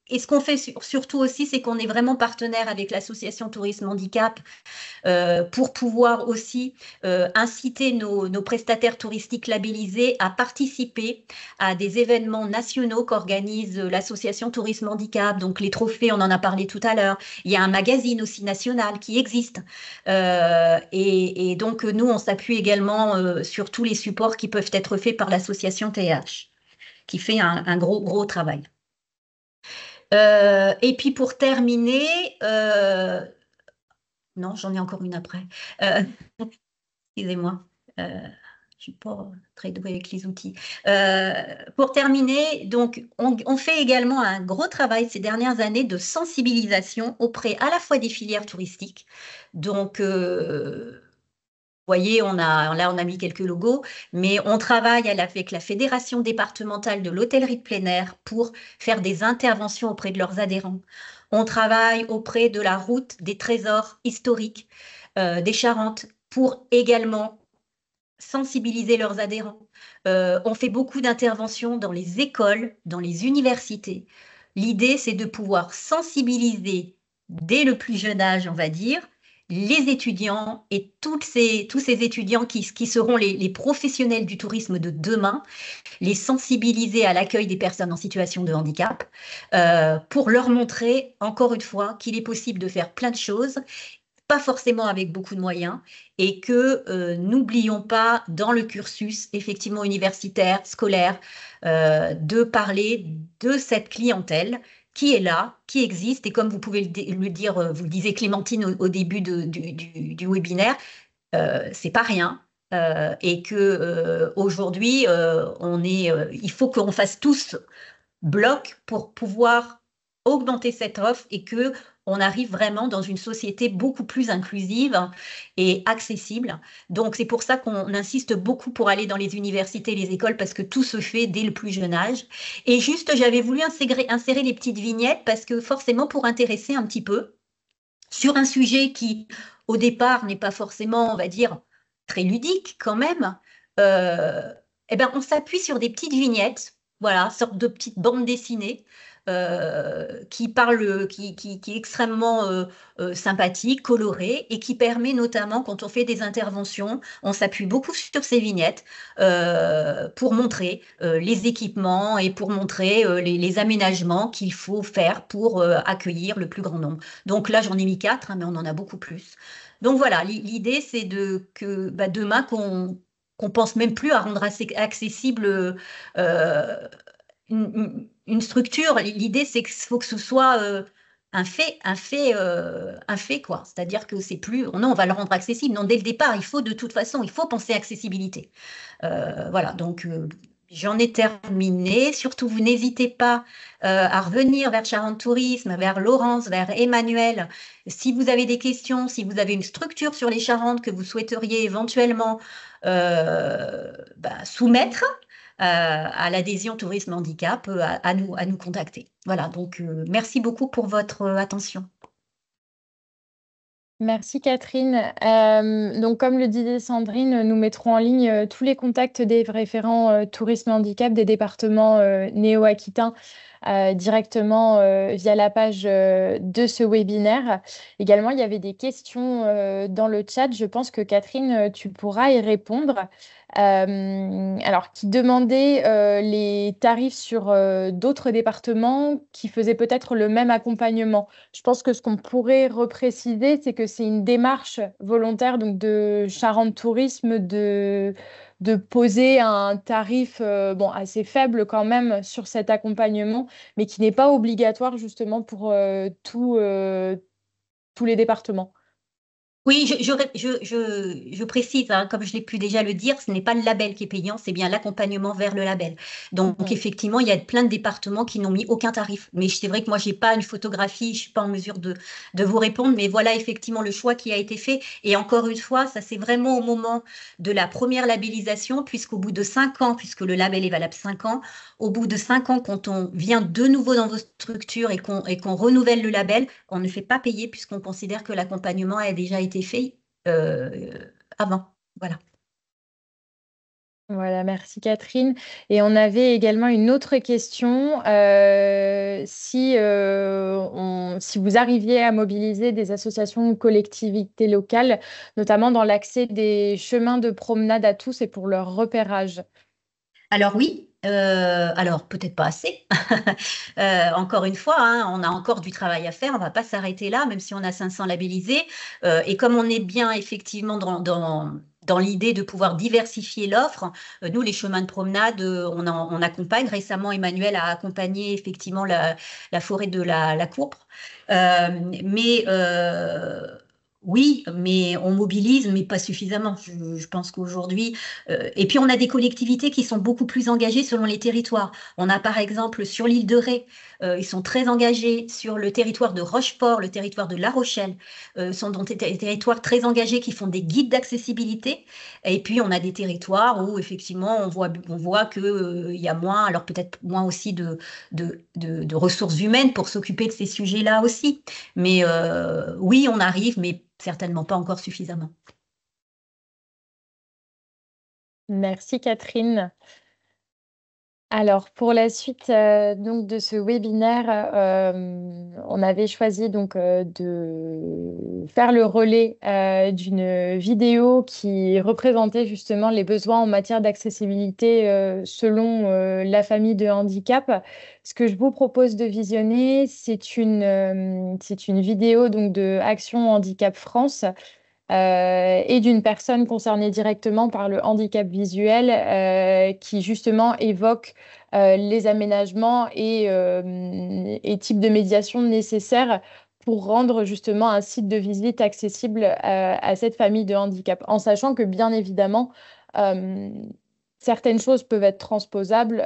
et ce qu'on fait surtout aussi, c'est qu'on est vraiment partenaire avec l'association Tourisme Handicap euh, pour pouvoir aussi euh, inciter nos, prestataires touristiques labellisés à participer à des événements nationaux qu'organise l'association Tourisme Handicap. Donc les trophées, on en a parlé tout à l'heure. Il y a un magazine aussi national qui existe. Euh, et, donc nous, on s'appuie également sur tous les supports qui peuvent être faits par l'association TH, qui fait un, un gros, gros travail. Euh, et puis pour terminer, euh, non, j'en ai encore une après. Euh, excusez-moi, je ne suis pas très douée avec les outils. pour terminer, donc, on, on, fait également un gros travail ces dernières années de sensibilisation auprès à la fois des filières touristiques, donc voyez, on a, là, on a mis quelques logos, mais on travaille avec la Fédération départementale de l'hôtellerie de plein air pour faire des interventions auprès de leurs adhérents. On travaille auprès de la route des trésors historiques euh, des Charentes pour également sensibiliser leurs adhérents. Euh, on fait beaucoup d'interventions dans les écoles, dans les universités. L'idée, c'est de pouvoir sensibiliser dès le plus jeune âge, on va dire, les étudiants et ces, tous ces étudiants qui, qui seront les, professionnels du tourisme de demain, les sensibiliser à l'accueil des personnes en situation de handicap euh, pour leur montrer, encore une fois, qu'il est possible de faire plein de choses pas forcément avec beaucoup de moyens, et que euh, n'oublions pas dans le cursus effectivement universitaire, scolaire, euh, de parler de cette clientèle qui est là, qui existe, et comme vous pouvez le, dire, euh, vous le disiez Clémentine au, début du, webinaire, euh, c'est pas rien. Euh, et que euh, il faut qu'on fasse tous bloc pour pouvoir augmenter cette offre et que on arrive vraiment dans une société beaucoup plus inclusive et accessible. Donc c'est pour ça qu'on insiste beaucoup pour aller dans les universités les écoles parce que tout se fait dès le plus jeune âge. Et juste, j'avais voulu insérer, insérer les petites vignettes parce que forcément pour intéresser un petit peu sur un sujet qui au départ n'est pas forcément, on va dire, très ludique quand même, euh, eh ben, on s'appuie sur des petites vignettes, voilà, sorte de petites bandes dessinées euh, qui parle, qui, qui, est extrêmement euh, euh, sympathique, coloré et qui permet notamment quand on fait des interventions, on s'appuie beaucoup sur ces vignettes pour montrer les équipements et pour montrer les, aménagements qu'il faut faire pour accueillir le plus grand nombre. Donc là, j'en ai mis quatre, hein, mais on en a beaucoup plus. Donc voilà, l'idée c'est de que bah, demain qu'on qu'on pense même plus à rendre accessible une, structure. L'idée, c'est qu'il faut que ce soit euh, un fait, un fait, euh, un fait quoi. C'est-à-dire que c'est plus, non, on va le rendre accessible. Non, dès le départ, il faut de toute façon, il faut penser accessibilité. Euh, voilà, donc j'en ai terminé. Surtout, vous n'hésitez pas à revenir vers Charente Tourisme, vers Laurence, vers Emmanuel. Si vous avez des questions, si vous avez une structure sur les Charentes que vous souhaiteriez éventuellement bah, soumettre, à l'adhésion tourisme handicap euh, à, nous, à nous contacter. Voilà, donc euh, merci beaucoup pour votre attention. Merci Catherine. Euh, donc comme le disait Sandrine, nous mettrons en ligne euh, tous les contacts des référents euh, tourisme handicap des départements néo-aquitains directement via la page de ce webinaire. Également, il y avait des questions dans le chat. Je pense que Catherine, tu pourras y répondre. Euh, alors, qui demandait euh, les tarifs sur euh, d'autres départements qui faisaient peut-être le même accompagnement. Je pense que ce qu'on pourrait repréciser, c'est que c'est une démarche volontaire donc de Charente Tourisme de, de poser un tarif bon, assez faible quand même sur cet accompagnement, mais qui n'est pas obligatoire justement pour tous les départements. Oui, je, je, précise, hein, comme je l'ai pu déjà le dire, ce n'est pas le label qui est payant, c'est bien l'accompagnement vers le label. Donc, effectivement, il y a plein de départements qui n'ont mis aucun tarif. Mais c'est vrai que moi, je n'ai pas une photographie, je ne suis pas en mesure de, de vous répondre. Mais voilà effectivement le choix qui a été fait. Et encore une fois, ça c'est vraiment au moment de la première labellisation, puisqu'au bout de cinq ans, puisque le label est valable cinq ans, au bout de cinq ans, quand on vient de nouveau dans vos structures et qu'on renouvelle le label, on ne fait pas payer puisqu'on considère que l'accompagnement a déjà été fait euh, avant. Voilà. Voilà, merci Catherine. Et on avait également une autre question. Euh, si, euh, si vous arriviez à mobiliser des associations ou collectivités locales, notamment dans l'accès des chemins de promenade à tous et pour leur repérage. Alors oui, euh, alors, peut-être pas assez. Euh, encore une fois, hein, on a encore du travail à faire. On va pas s'arrêter là, même si on a 500 labellisés. Euh, et comme on est bien effectivement dans, l'idée de pouvoir diversifier l'offre, nous, les chemins de promenade, on, accompagne. Récemment, Emmanuel a accompagné effectivement la, forêt de la, la mais oui, mais on mobilise, mais pas suffisamment. Je, pense qu'aujourd'hui, euh, et puis on a des collectivités qui sont beaucoup plus engagées selon les territoires. On a par exemple sur l'île de Ré, euh, ils sont très engagés sur le territoire de Rochefort, le territoire de La Rochelle, euh, sont dans des territoires très engagés qui font des guides d'accessibilité. Et puis on a des territoires où effectivement on voit, on y a moins, alors peut-être moins aussi de, de, ressources humaines pour s'occuper de ces sujets-là aussi. Mais oui, on arrive, mais certainement pas encore suffisamment. Merci Catherine. Alors pour la suite euh, donc de ce webinaire, euh, on avait choisi donc euh, de faire le relais d'une vidéo qui représentait justement les besoins en matière d'accessibilité selon la famille de handicap. Ce que je vous propose de visionner, c'est une, une vidéo donc de Action Handicap France euh, et d'une personne concernée directement par le handicap visuel euh, qui justement évoque euh, les aménagements et, et, types de médiation nécessaires pour rendre justement un site de visite accessible à cette famille de handicap, en sachant que bien évidemment, certaines choses peuvent être transposables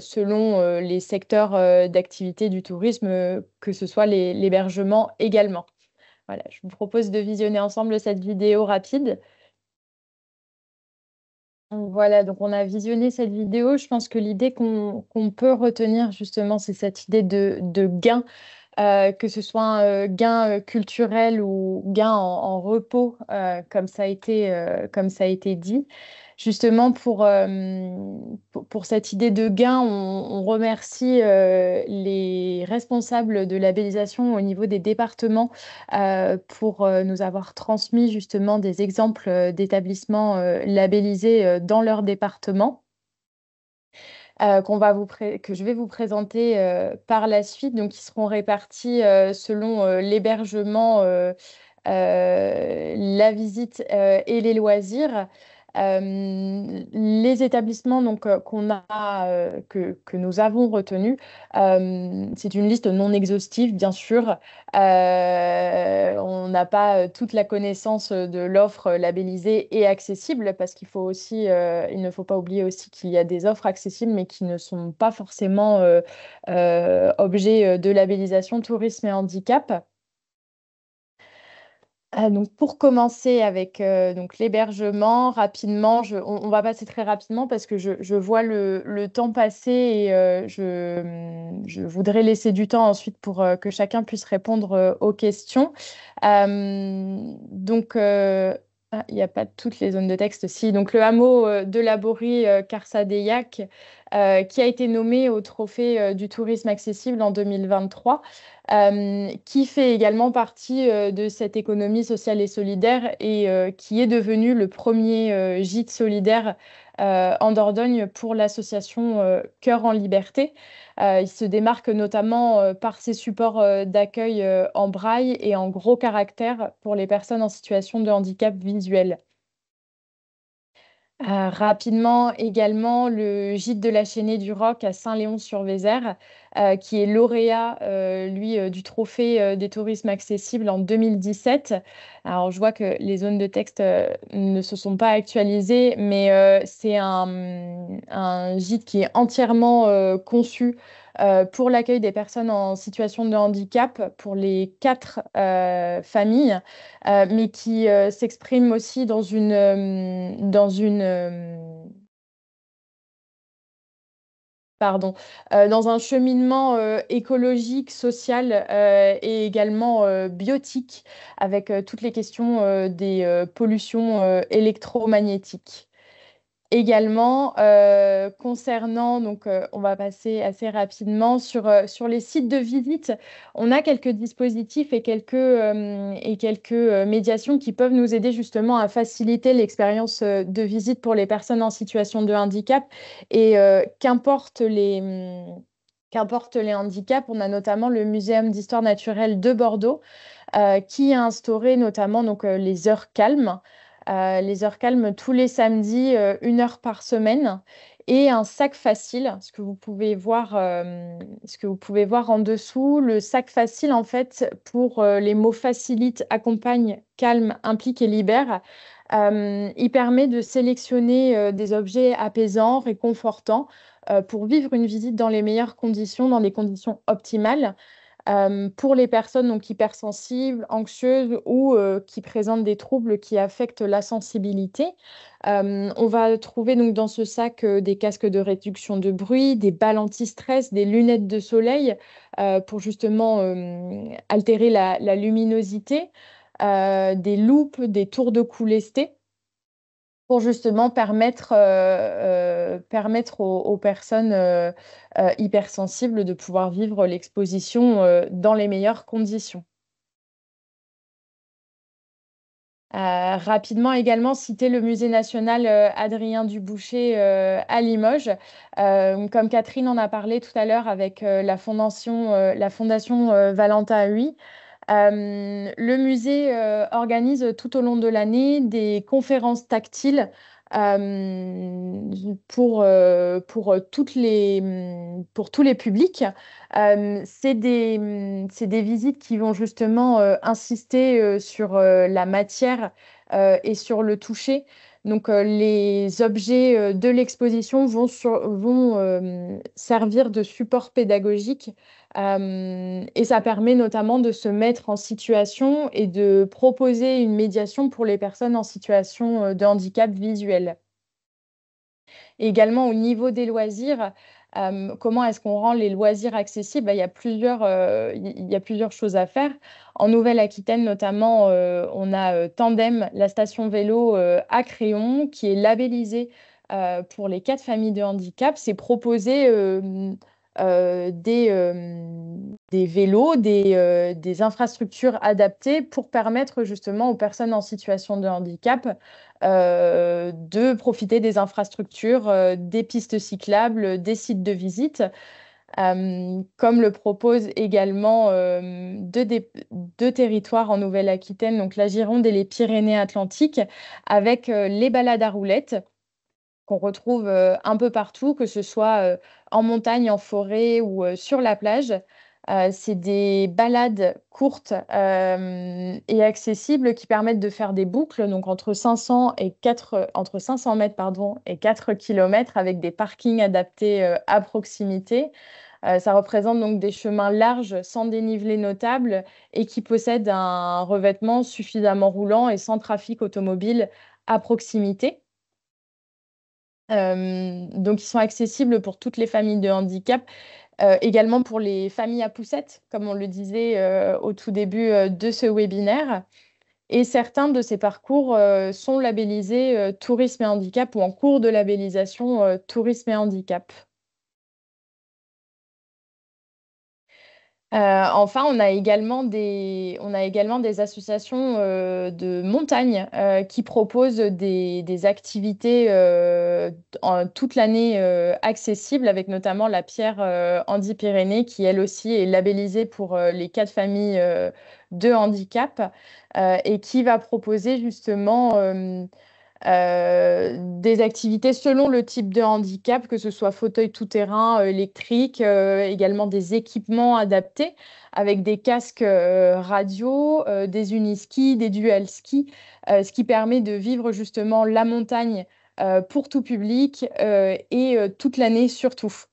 selon les secteurs d'activité du tourisme, que ce soit l'hébergement également. Voilà, je vous propose de visionner ensemble cette vidéo rapide. Voilà, donc on a visionné cette vidéo. Je pense que l'idée qu'on peut retenir justement, c'est cette idée de, gain, euh, que ce soit un euh, gain euh, culturel ou gain en, repos, comme, ça a été, comme ça a été dit justement pour, euh, pour, cette idée de gain, on, remercie euh, les responsables de labellisation au niveau des départements euh, pour nous avoir transmis justement des exemples d'établissements labellisés dans leur département. que je vais vous présenter par la suite, donc qui seront répartis selon l'hébergement, la visite et les loisirs. Euh, les établissements donc euh, qu'on a euh, que, nous avons retenus, c'est une liste non exhaustive bien sûr. on n'a pas toute la connaissance de l'offre labellisée et accessible parce qu'il faut aussi, il ne faut pas oublier aussi qu'il y a des offres accessibles mais qui ne sont pas forcément objet de labellisation tourisme et handicap. Euh, donc pour commencer avec euh, donc l'hébergement, rapidement, on, va passer très rapidement parce que je, vois le, temps passer et euh, je, voudrais laisser du temps ensuite pour que chacun puisse répondre aux questions. donc ah, il n'y a pas toutes les zones de texte. Si, donc le hameau de Laborie, Carsadeillac, qui a été nommé au trophée du tourisme accessible en 2023. Euh, qui fait également partie euh, de cette économie sociale et solidaire et euh, qui est devenu le premier gîte solidaire en Dordogne pour l'association Cœur en Liberté. il se démarque notamment par ses supports d'accueil en braille et en gros caractères pour les personnes en situation de handicap visuel. Euh, rapidement également, le gîte de la Chaînée du Roc à Saint-Léon-sur-Vézère, euh, qui est lauréat, euh, lui, du trophée des tourismes accessibles en 2017. Alors, je vois que les zones de texte ne se sont pas actualisées, mais c'est un, gîte qui est entièrement conçu pour l'accueil des personnes en situation de handicap pour les quatre euh, familles, euh, mais qui s'exprime aussi dans une, dans une Pardon, dans un cheminement écologique, social et également biotique, avec toutes les questions des pollutions électromagnétiques. Également, euh, concernant, donc euh, on va passer assez rapidement sur, euh, sur les sites de visite, on a quelques dispositifs et quelques, et quelques médiations qui peuvent nous aider justement à faciliter l'expérience de visite pour les personnes en situation de handicap. Et qu'importe les, les handicaps, on a notamment le Muséum d'histoire naturelle de Bordeaux qui a instauré notamment donc, les heures calmes. Euh, les heures calmes tous les samedis, euh, une heure par semaine, et un sac facile, ce que vous pouvez voir, euh, ce que vous pouvez voir en dessous. Le sac facile, en fait, pour les mots facilite, accompagne, calme, implique et libère. il permet de sélectionner des objets apaisants, réconfortants, pour vivre une visite dans les meilleures conditions, dans des conditions optimales. Euh, pour les personnes donc, hypersensibles, anxieuses ou euh, qui présentent des troubles qui affectent la sensibilité, euh, on va trouver donc dans ce sac des casques de réduction de bruit, des balles anti-stress, des lunettes de soleil pour justement altérer la, luminosité, des loupes, des tours de cou lestés pour justement permettre, euh, euh, permettre aux, personnes euh, hypersensibles de pouvoir vivre l'exposition dans les meilleures conditions. rapidement également citer le musée national Adrien Duboucher à Limoges. comme Catherine en a parlé tout à l'heure avec la fondation, la fondation Valentin Huy, le musée euh, organise tout au long de l'année des conférences tactiles euh, pour, pour, les, pour tous les publics. c'est des, des, visites qui vont justement insister sur la matière et sur le toucher. Donc, les objets de l'exposition vont, vont servir de support pédagogique et ça permet notamment de se mettre en situation et de proposer une médiation pour les personnes en situation de handicap visuel. également au niveau des loisirs, comment est-ce qu'on rend les loisirs accessibles? Bah, il, y a plusieurs, il y a plusieurs choses à faire. En Nouvelle-Aquitaine, notamment, on a Tandem, la station vélo à Créon, qui est labellisée pour les quatre familles de handicap. C'est proposer euh, des, euh, vélos, des, euh, des, infrastructures adaptées pour permettre justement aux personnes en situation de handicap de profiter des infrastructures, des pistes cyclables, des sites de visite. comme le proposent également deux, deux, territoires en Nouvelle-Aquitaine, donc la Gironde et les Pyrénées-Atlantiques, avec les balades à roulettes qu'on retrouve un peu partout, que ce soit en montagne, en forêt ou sur la plage. C'est des balades courtes et accessibles qui permettent de faire des boucles, donc entre 500, et 4, entre 500 mètres pardon, et 4 km avec des parkings adaptés à proximité. ça représente donc des chemins larges sans dénivelé notable et qui possèdent un revêtement suffisamment roulant et sans trafic automobile à proximité. donc, ils sont accessibles pour toutes les familles de handicap, également pour les familles à poussettes, comme on le disait au tout début de ce webinaire. Et certains de ces parcours sont labellisés tourisme et handicap ou en cours de labellisation tourisme et handicap. Euh, enfin, on a également des, associations euh, de montagne euh, qui proposent des, activités toute l'année accessibles, avec notamment la pierre Andy-Pyrénées, qui elle aussi est labellisée pour les quatre familles de handicap et qui va proposer justement euh, des activités selon le type de handicap, que ce soit fauteuil tout-terrain, euh, électrique, euh, également des équipements adaptés avec des casques radio, des uniskis, des dual skis, ce qui permet de vivre justement la montagne pour tout public et toute l'année surtout.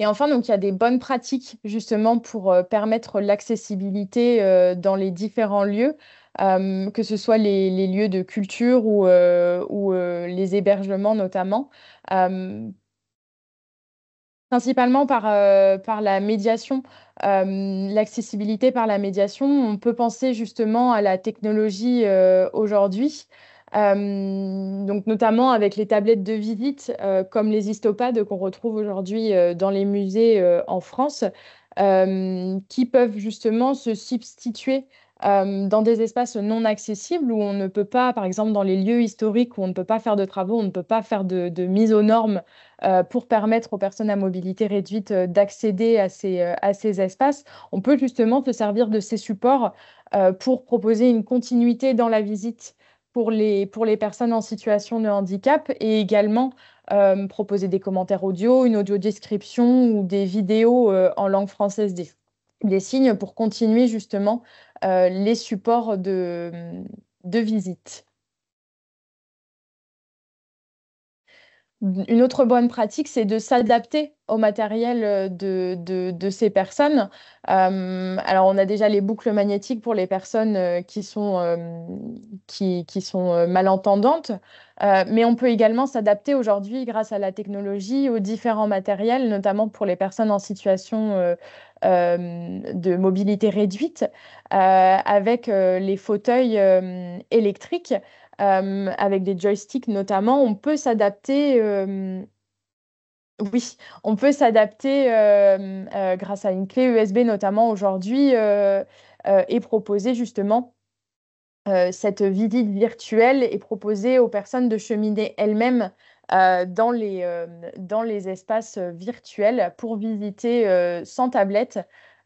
Et enfin, donc, il y a des bonnes pratiques justement pour euh, permettre l'accessibilité euh, dans les différents lieux, euh, que ce soit les, lieux de culture ou, ou les hébergements notamment. Principalement par, par la médiation, l'accessibilité par la médiation. On peut penser justement à la technologie aujourd'hui donc notamment avec les tablettes de visite euh, comme les histopades qu'on retrouve aujourd'hui euh, dans les musées en France, qui peuvent justement se substituer dans des espaces non accessibles où on ne peut pas, par exemple dans les lieux historiques où on ne peut pas faire de travaux, on ne peut pas faire de, mise aux normes pour permettre aux personnes à mobilité réduite d'accéder à ces, à ces espaces. On peut justement se servir de ces supports pour proposer une continuité dans la visite pour les, pour les personnes en situation de handicap et également euh, proposer des commentaires audio, une audio description ou des vidéos euh, en langue française des, des, signes pour continuer justement euh, les supports de, de visite. Une autre bonne pratique, c'est de s'adapter au matériel euh, de, de, ces personnes. Euh, alors, on a déjà les boucles magnétiques pour les personnes euh, qui sont, qui, qui, sont malentendantes, mais on peut également s'adapter aujourd'hui, grâce à la technologie, aux différents matériels, notamment pour les personnes en situation de mobilité réduite, avec les fauteuils électriques. Euh, avec des joysticks notamment, on peut s'adapter. Euh, oui, on peut s'adapter euh, grâce à une clé USB notamment aujourd'hui et proposer justement cette visite virtuelle et proposer aux personnes de cheminer elles-mêmes dans, dans les espaces virtuels pour visiter sans tablette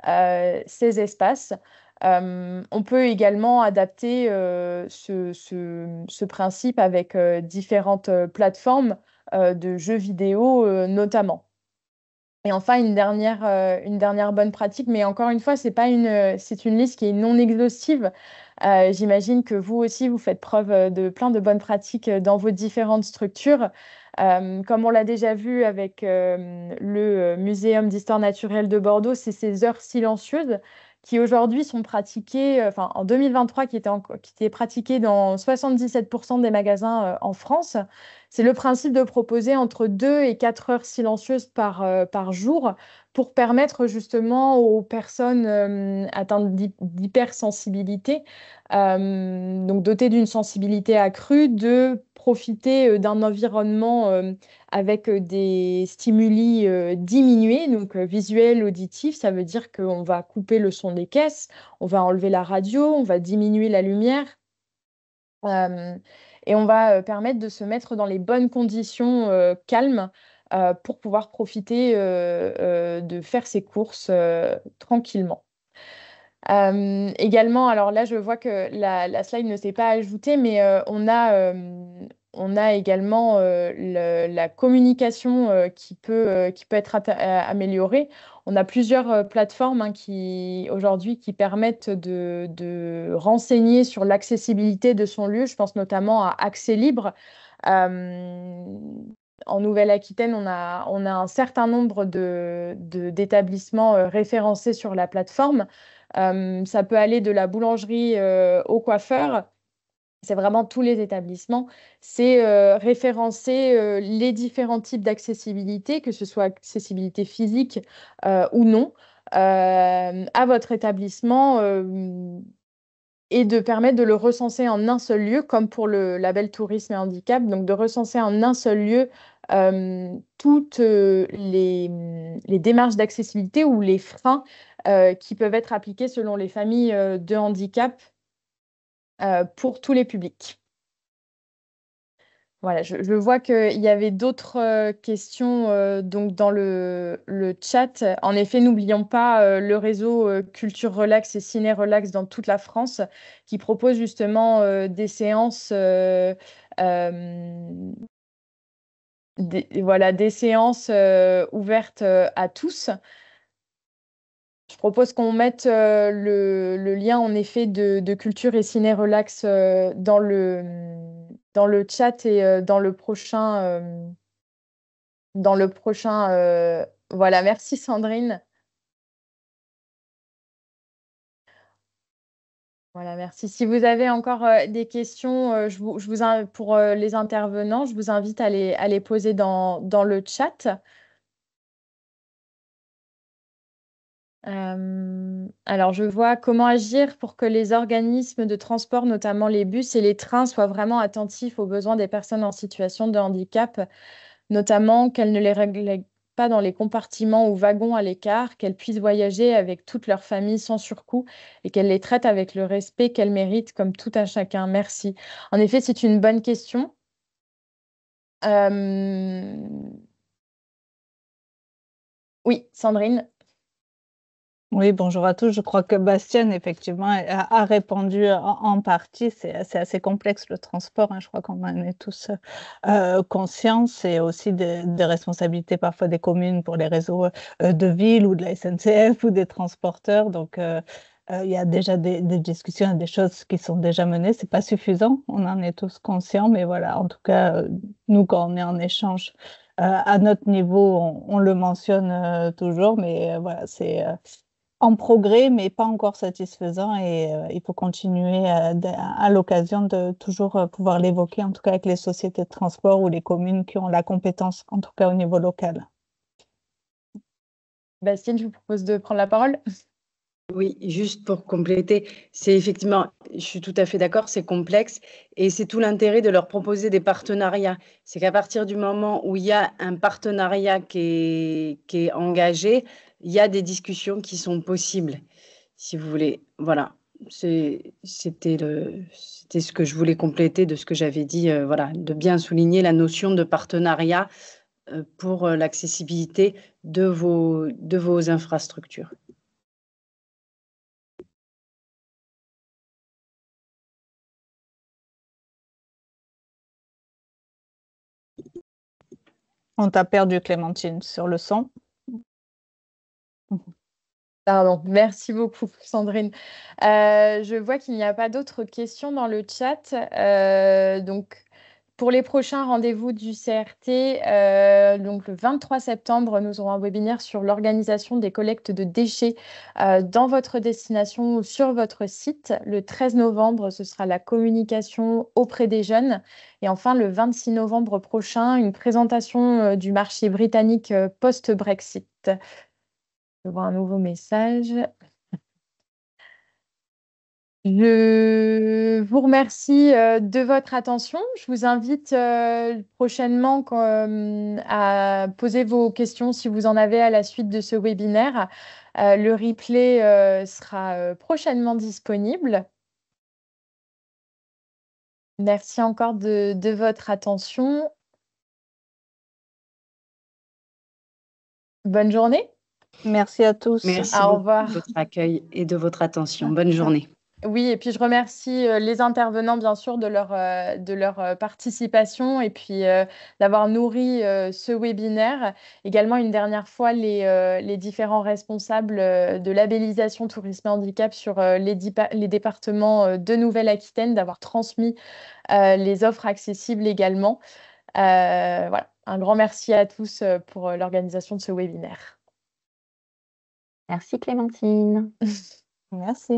ces espaces. Euh, on peut également adapter euh, ce, principe avec euh, différentes plateformes de jeux vidéo notamment. Et enfin, une dernière, bonne pratique, mais encore une fois, c'est une, une liste qui est non exhaustive. J'imagine que vous aussi, vous faites preuve de plein de bonnes pratiques dans vos différentes structures. comme on l'a déjà vu avec le Muséum d'histoire naturelle de Bordeaux, c'est ces heures silencieuses qui aujourd'hui sont pratiquées, euh, enfin en 2023, qui étaient, qui étaient pratiquées dans 77% des magasins euh, en France. C'est le principe de proposer entre 2 et 4 heures silencieuses par, euh, par jour pour permettre justement aux personnes atteintes d'hypersensibilité, donc dotées d'une sensibilité accrue, de profiter d'un environnement avec des stimuli diminués, donc visuels, auditifs. Ça veut dire qu'on va couper le son des caisses, on va enlever la radio, on va diminuer la lumière. et on va permettre de se mettre dans les bonnes conditions calmes pour pouvoir profiter de faire ses courses tranquillement. également, alors là, je vois que la, slide ne s'est pas ajoutée, mais on a on a également la communication qui, peut, qui peut être améliorée. On a plusieurs plateformes hein, qui aujourd'hui qui permettent de, de renseigner sur l'accessibilité de son lieu. Je pense notamment à Accès Libre en Nouvelle-Aquitaine, on a, un certain nombre d'établissements de, référencés sur la plateforme. ça peut aller de la boulangerie au coiffeur. C'est vraiment tous les établissements. C'est référencer les différents types d'accessibilité, que ce soit accessibilité physique ou non, à votre établissement et de permettre de le recenser en un seul lieu, comme pour le label tourisme et handicap, donc de recenser en un seul lieu euh, toutes euh, les, démarches d'accessibilité ou les freins euh, qui peuvent être appliqués selon les familles de handicap pour tous les publics. Voilà, je, vois qu'il y avait d'autres questions donc dans le, le, chat. En effet, n'oublions pas le réseau Culture Relax et Ciné Relax dans toute la France qui propose justement des séances des, voilà, des séances ouvertes à tous. Je propose qu'on mette le, lien en effet de, culture et ciné relax dans, le, dans le chat et dans le prochain. dans le prochain. voilà, merci Sandrine. Voilà, merci. Si vous avez encore euh, des questions euh, pour euh, les intervenants, je vous invite à les, poser dans, le chat. Alors, je vois comment agir pour que les organismes de transport, notamment les bus et les trains, soient vraiment attentifs aux besoins des personnes en situation de handicap, notamment qu'elles ne les règlent pas dans les compartiments ou wagons à l'écart, qu'elles puissent voyager avec toute leur famille sans surcoût et qu'elles les traitent avec le respect qu'elles méritent comme tout un chacun. Merci. En effet, c'est une bonne question. Euh, oui, Sandrine. Oui, bonjour à tous. Je crois que Bastien, effectivement, a, répondu en, partie. C'est assez complexe le transport. Hein. Je crois qu'on en est tous euh, conscients. C'est aussi des, responsabilités parfois des communes pour les réseaux euh, de ville ou de la SNCF ou des transporteurs. Donc, euh, il y a déjà des, discussions et des choses qui sont déjà menées. C'est pas suffisant. On en est tous conscients. Mais voilà, en tout cas, nous, quand on est en échange à notre niveau, on, on le mentionne toujours. Mais voilà, c'est en progrès, mais pas encore satisfaisant. Et euh, il faut continuer euh, à, l'occasion de toujours euh, pouvoir l'évoquer, en tout cas avec les sociétés de transport ou les communes qui ont la compétence, en tout cas au niveau local. Bastien, je vous propose de prendre la parole. Oui, juste pour compléter, c'est effectivement, je suis tout à fait d'accord, c'est complexe et c'est tout l'intérêt de leur proposer des partenariats. C'est qu'à partir du moment où il y a un partenariat qui est, qui est engagé, il y a des discussions qui sont possibles, si vous voulez. Voilà, c'était ce que je voulais compléter de ce que j'avais dit, euh, voilà, de bien souligner la notion de partenariat euh, pour euh, l'accessibilité de vos, de vos infrastructures. On t'a perdu, Clémentine, sur le son. Pardon, merci beaucoup Sandrine. Euh, je vois qu'il n'y a pas d'autres questions dans le chat. Euh, donc, pour les prochains rendez-vous du CRT, euh, donc le 23 septembre, nous aurons un webinaire sur l'organisation des collectes de déchets dans votre destination ou sur votre site. Le 13 novembre, ce sera la communication auprès des jeunes. Et enfin, le 26 novembre prochain, une présentation du marché britannique post-Brexit. Je vois un nouveau message. Je vous remercie euh, de votre attention. Je vous invite euh, prochainement euh, à poser vos questions si vous en avez à la suite de ce webinaire. le replay sera prochainement disponible. Merci encore de votre attention. Bonne journée. Merci à tous. Merci Au revoir. de votre accueil et de votre attention. Bonne journée. Oui, et puis je remercie les intervenants, bien sûr, de leur, de leur participation et puis d'avoir nourri ce webinaire. Également, une dernière fois, les, les différents responsables de labellisation tourisme et handicap sur les, les départements de Nouvelle-Aquitaine, d'avoir transmis les offres accessibles également. voilà, un grand merci à tous pour l'organisation de ce webinaire. Merci Clémentine. merci.